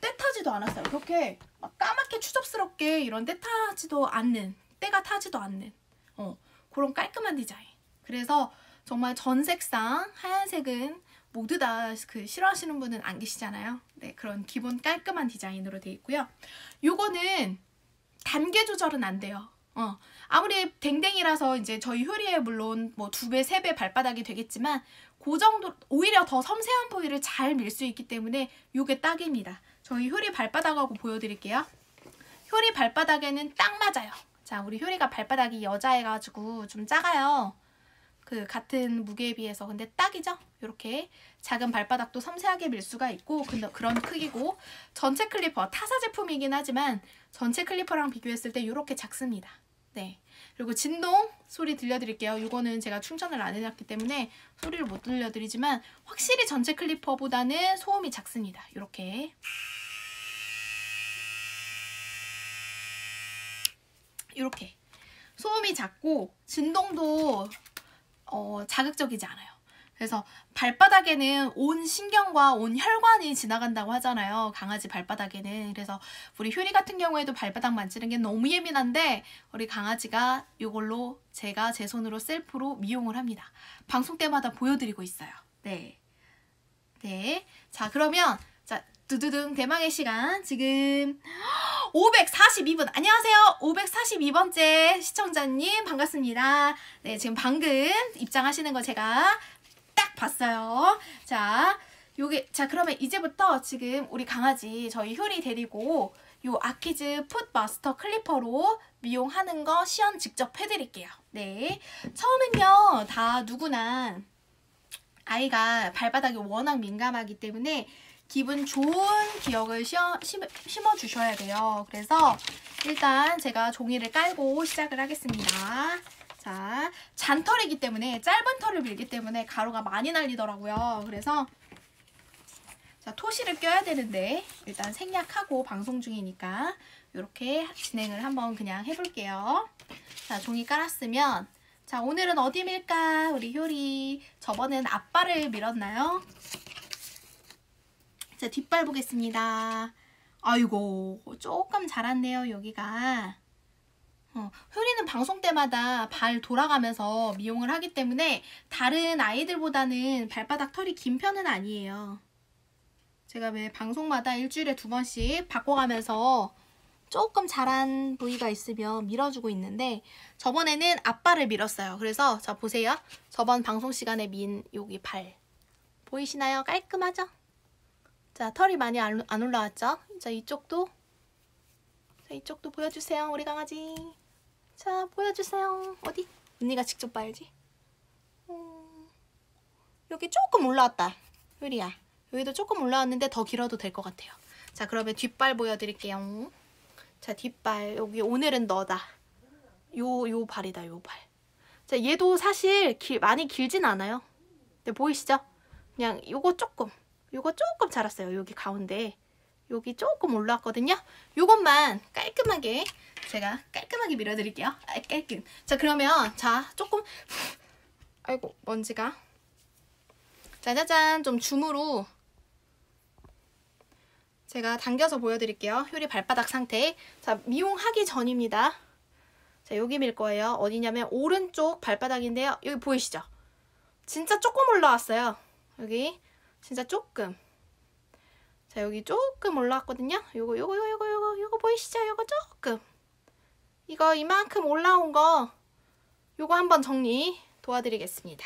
때 타지도 않았어요. 그렇게 막 까맣게 추접스럽게 이런 때 타지도 않는, 때가 타지도 않는 어, 그런 깔끔한 디자인. 그래서 정말 전 색상 하얀색은 모두 다 그 싫어하시는 분은 안 계시잖아요. 네, 그런 기본 깔끔한 디자인으로 되어 있고요. 요거는 단계 조절은 안 돼요. 어, 아무리 댕댕이라서 이제 저희 효리에 물론 뭐 두 배, 세 배 발바닥이 되겠지만 그 정도 오히려 더 섬세한 부위를 잘 밀 수 있기 때문에 요게 딱입니다. 저희 효리 발바닥하고 보여드릴게요. 효리 발바닥에는 딱 맞아요. 자, 우리 효리가 발바닥이 여자여가지고 좀 작아요. 그 같은 무게에 비해서 근데 딱이죠? 이렇게 작은 발바닥도 섬세하게 밀 수가 있고 근데 그런 크기고 전체 clipper 타사 제품이긴 하지만 전체 clipper랑 비교했을 때 이렇게 작습니다. 네. 그리고 진동 소리 들려드릴게요. 이거는 제가 충전을 안 해놨기 때문에 소리를 못 들려드리지만 확실히 전체 clipper보다는 소음이 작습니다. 이렇게. 이렇게. 소음이 작고 진동도 어, 자극적이지 않아요. 그래서 발바닥에는 온 신경과 온 혈관이 지나간다고 하잖아요. 강아지 발바닥에는. 그래서 우리 효리 같은 경우에도 발바닥 만지는 게 너무 예민한데 우리 강아지가 이걸로 제가 제 손으로 셀프로 미용을 합니다. 방송 때마다 보여드리고 있어요. 네. 네. 자 그러면 자 두두둥 대망의 시간 지금 542분 안녕하세요 542번째 시청자님 반갑습니다 네 지금 방금 입장하시는 거 제가 딱 봤어요. 자, 요게 자 그러면 이제부터 지금 우리 강아지 저희 효리 데리고 요 아키즈 풋마스터 클리퍼로 미용하는 거 시연 직접 해드릴게요. 네, 처음은요 다 누구나 아이가 발바닥이 워낙 민감하기 때문에 기분 좋은 기억을 심어, 주셔야 돼요. 그래서 일단 제가 종이를 깔고 시작을 하겠습니다. 자, 잔털이기 때문에 짧은 털을 밀기 때문에 가루가 많이 날리더라고요. 그래서 자, 토시를 껴야 되는데 일단 생략하고 방송 중이니까 이렇게 진행을 한번 그냥 해볼게요. 자, 종이 깔았으면 자, 오늘은 어디 밀까? 우리 효리. 저번엔 앞발을 밀었나요? 자, 뒷발 보겠습니다. 아이고, 조금 자랐네요, 여기가. 어, 효리는 방송 때마다 발 돌아가면서 미용을 하기 때문에 다른 아이들보다는 발바닥 털이 긴 편은 아니에요. 제가 왜 방송마다 일주일에 두 번씩 바꿔가면서 조금 자란 부위가 있으면 밀어주고 있는데 저번에는 앞발을 밀었어요. 그래서 자 보세요. 저번 방송 시간에 민 여기 발 보이시나요? 깔끔하죠? 자 털이 많이 안, 안 올라왔죠? 자 이쪽도 자 이쪽도 보여주세요 우리 강아지 자 보여주세요. 어디? 언니가 직접 봐야지. 음, 여기 조금 올라왔다. 효리야 여기도 조금 올라왔는데 더 길어도 될 것 같아요. 자 그러면 뒷발 보여드릴게요. 자 뒷발. 여기 오늘은 너다. 요 요 발이다 요발자 얘도 사실 길, 많이 길진 않아요. 근데 보이시죠? 그냥 요거 조금 요거 조금 자랐어요 여기 가운데 여기 조금 올라왔거든요 요것만 깔끔하게 제가 깔끔하게 밀어드릴게요. 아, 깔끔. 자 그러면 자 조금 아이고 먼지가 짜자잔 좀 줌으로 제가 당겨서 보여드릴게요. 효리 발바닥 상태. 자 미용하기 전입니다. 자 여기 밀 거예요. 어디냐면 오른쪽 발바닥인데요. 여기 보이시죠? 진짜 조금 올라왔어요. 여기 진짜 조금. 자 여기 조금 올라왔거든요. 요거 요거 요거 요거 요거 보이시죠? 요거 조금. 이거 이만큼 올라온 거 요거 한번 정리 도와드리겠습니다.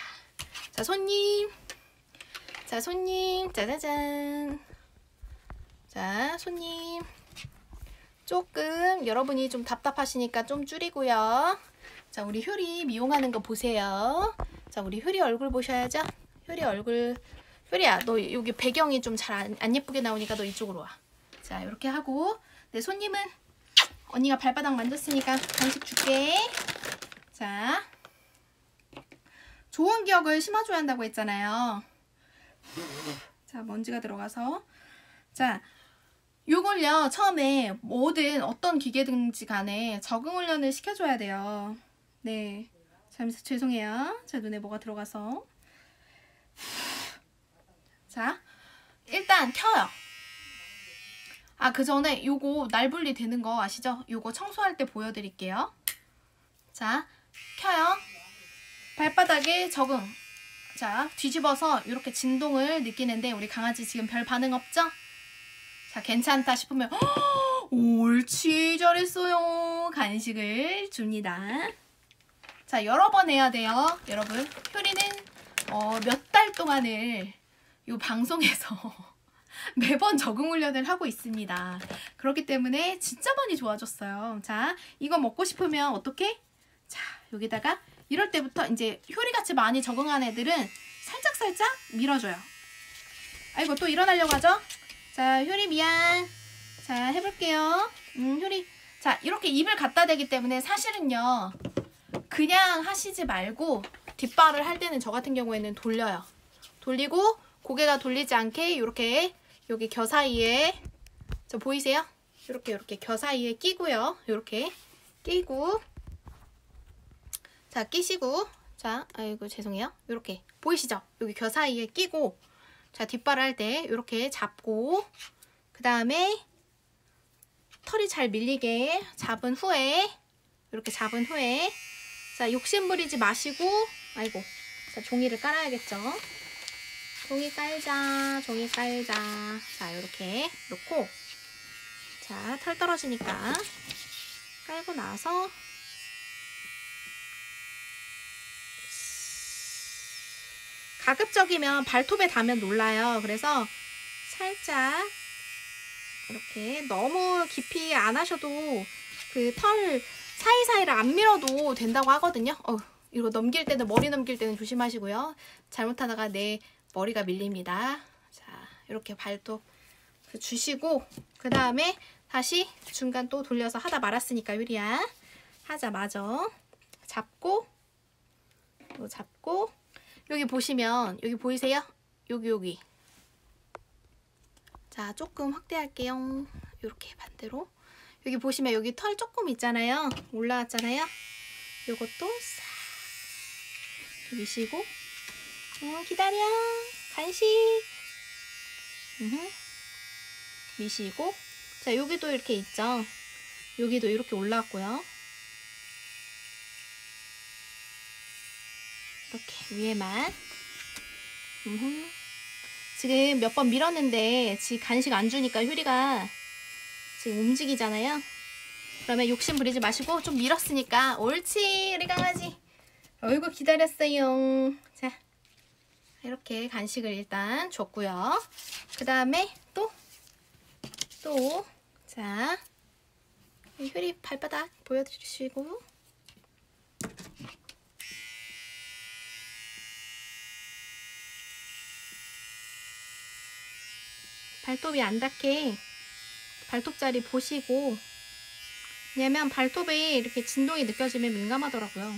자 손님 자 손님 짜자잔 자 손님 조금 여러분이 좀 답답하시니까 좀 줄이고요. 자 우리 효리 미용하는 거 보세요. 자 우리 효리 얼굴 보셔야죠. 효리 얼굴 효리야 너 여기 배경이 좀 잘 안 안 예쁘게 나오니까 너 이쪽으로 와. 자 이렇게 하고 내 손님은 언니가 발바닥 만졌으니까 간식 줄게. 자, 좋은 기억을 심어줘야 한다고 했잖아요. 자, 먼지가 들어가서. 자, 요걸요, 처음에 뭐든 어떤 기계든지 간에 적응 훈련을 시켜줘야 돼요. 네. 잠시 죄송해요. 제 눈에 뭐가 들어가서. 자, 일단 켜요. 아, 그 전에 요거 날분리 되는 거 아시죠? 요거 청소할 때 보여드릴게요. 자, 켜요. 발바닥에 적응. 자, 뒤집어서 이렇게 진동을 느끼는데 우리 강아지 지금 별 반응 없죠? 자, 괜찮다 싶으면 허, 옳지 잘했어요. 간식을 줍니다. 자, 여러 번 해야 돼요. 여러분, 효리는 어, 몇 달 동안을 이 방송에서 매번 적응 훈련을 하고 있습니다. 그렇기 때문에 진짜 많이 좋아졌어요. 자, 이거 먹고 싶으면 어떻게? 자, 여기다가 이럴 때부터 이제 효리같이 많이 적응한 애들은 살짝살짝 밀어줘요. 아이고 또 일어나려고 하죠? 자 효리 미안. 자 해볼게요. 음 효리. 자 이렇게 입을 갖다 대기 때문에 사실은요. 그냥 하시지 말고 뒷발을 할 때는 저 같은 경우에는 돌려요. 돌리고 고개가 돌리지 않게 이렇게 여기 겨 사이에 저 보이세요? 이렇게 이렇게 겨 사이에 끼고요. 이렇게 끼고 자 끼시고 자 아이고 죄송해요 이렇게 보이시죠 여기 겨 사이에 끼고 자 뒷발 할 때 이렇게 잡고 그 다음에 털이 잘 밀리게 잡은 후에 이렇게 잡은 후에 자 욕심 부리지 마시고 아이고 자 종이를 깔아야겠죠 종이 깔자 종이 깔자 자 이렇게 놓고 자 털 떨어지니까 깔고 나서 가급적이면 발톱에 닿으면 놀라요. 그래서 살짝 이렇게 너무 깊이 안 하셔도 그 털 사이사이를 안 밀어도 된다고 하거든요. 어, 이거 넘길 때는 머리 넘길 때는 조심하시고요. 잘못하다가 내 머리가 밀립니다. 자, 이렇게 발톱 주시고 그 다음에 다시 중간 또 돌려서 하다 말았으니까 유리야. 하자 마저 잡고 또 잡고 여기 보시면 여기 보이세요? 여기 여기. 자 조금 확대할게요. 이렇게 반대로. 여기 보시면 여기 털 조금 있잖아요. 올라왔잖아요. 요것도 싹 미시고 어, 기다려. 간식. 음흠. 미시고. 자 여기도 이렇게 있죠? 여기도 이렇게 올라왔고요. 이렇게 위에만. 음흠. 지금 몇 번 밀었는데 지금 간식 안 주니까 효리가 지금 움직이잖아요. 그러면 욕심 부리지 마시고 좀 밀었으니까 옳지 우리 강아지. 어이구 기다렸어요. 자 이렇게 간식을 일단 줬고요. 그 다음에 또 또자 효리 발바닥 보여주시고. 발톱이 안 닿게 발톱 자리 보시고. 왜냐면 발톱이 이렇게 진동이 느껴지면 민감하더라고요.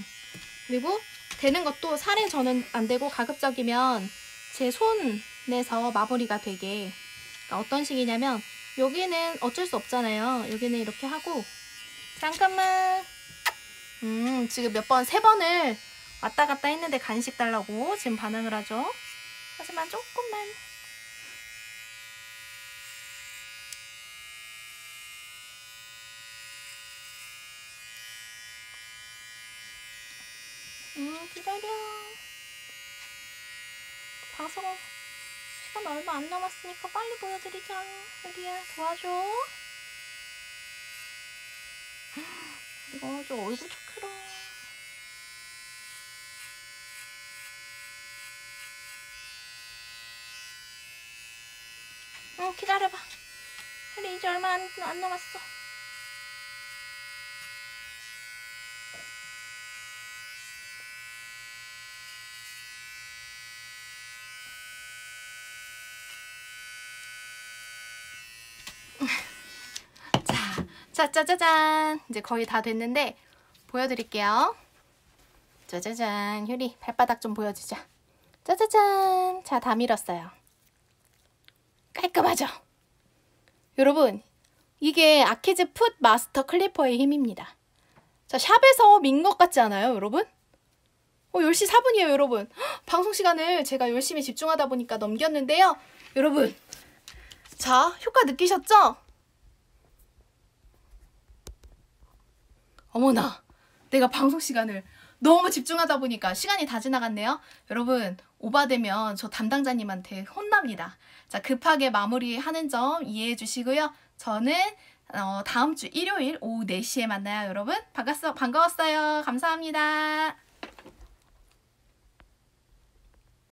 그리고 되는 것도 살에 저는 안 되고 가급적이면 제 손에서 마무리가 되게 그러니까 어떤 식이냐면 여기는 어쩔 수 없잖아요. 여기는 이렇게 하고 잠깐만 음 지금 몇 번 세 번을 왔다 갔다 했는데 간식 달라고 지금 반응을 하죠. 하지만 조금만 음, 기다려. 방송 시간 얼마 안 남았으니까 빨리 보여드리자. 여기야, 도와줘. 이거 저 얼굴 착해라. 응, 기다려봐. 우리 이제 얼마 안, 안 남았어. 자, 짜자잔. 이제 거의 다 됐는데 보여드릴게요. 짜자잔. 효리 발바닥 좀 보여주자. 짜자잔. 자, 다 밀었어요. 깔끔하죠? 여러분, 이게 아키즈 풋 마스터 클리퍼의 힘입니다. 자, 샵에서 민 것 같지 않아요, 여러분? 어, 10시 4분이에요, 여러분. 헉, 방송 시간을 제가 열심히 집중하다 보니까 넘겼는데요. 여러분, 자, 효과 느끼셨죠? 어머나, 내가 방송 시간을 너무 집중하다 보니까 시간이 다 지나갔네요. 여러분, 오바되면 저 담당자님한테 혼납니다. 자, 급하게 마무리하는 점 이해해 주시고요. 저는 어, 다음 주 일요일 오후 4시에 만나요, 여러분. 반갑, 반가웠어요. 감사합니다.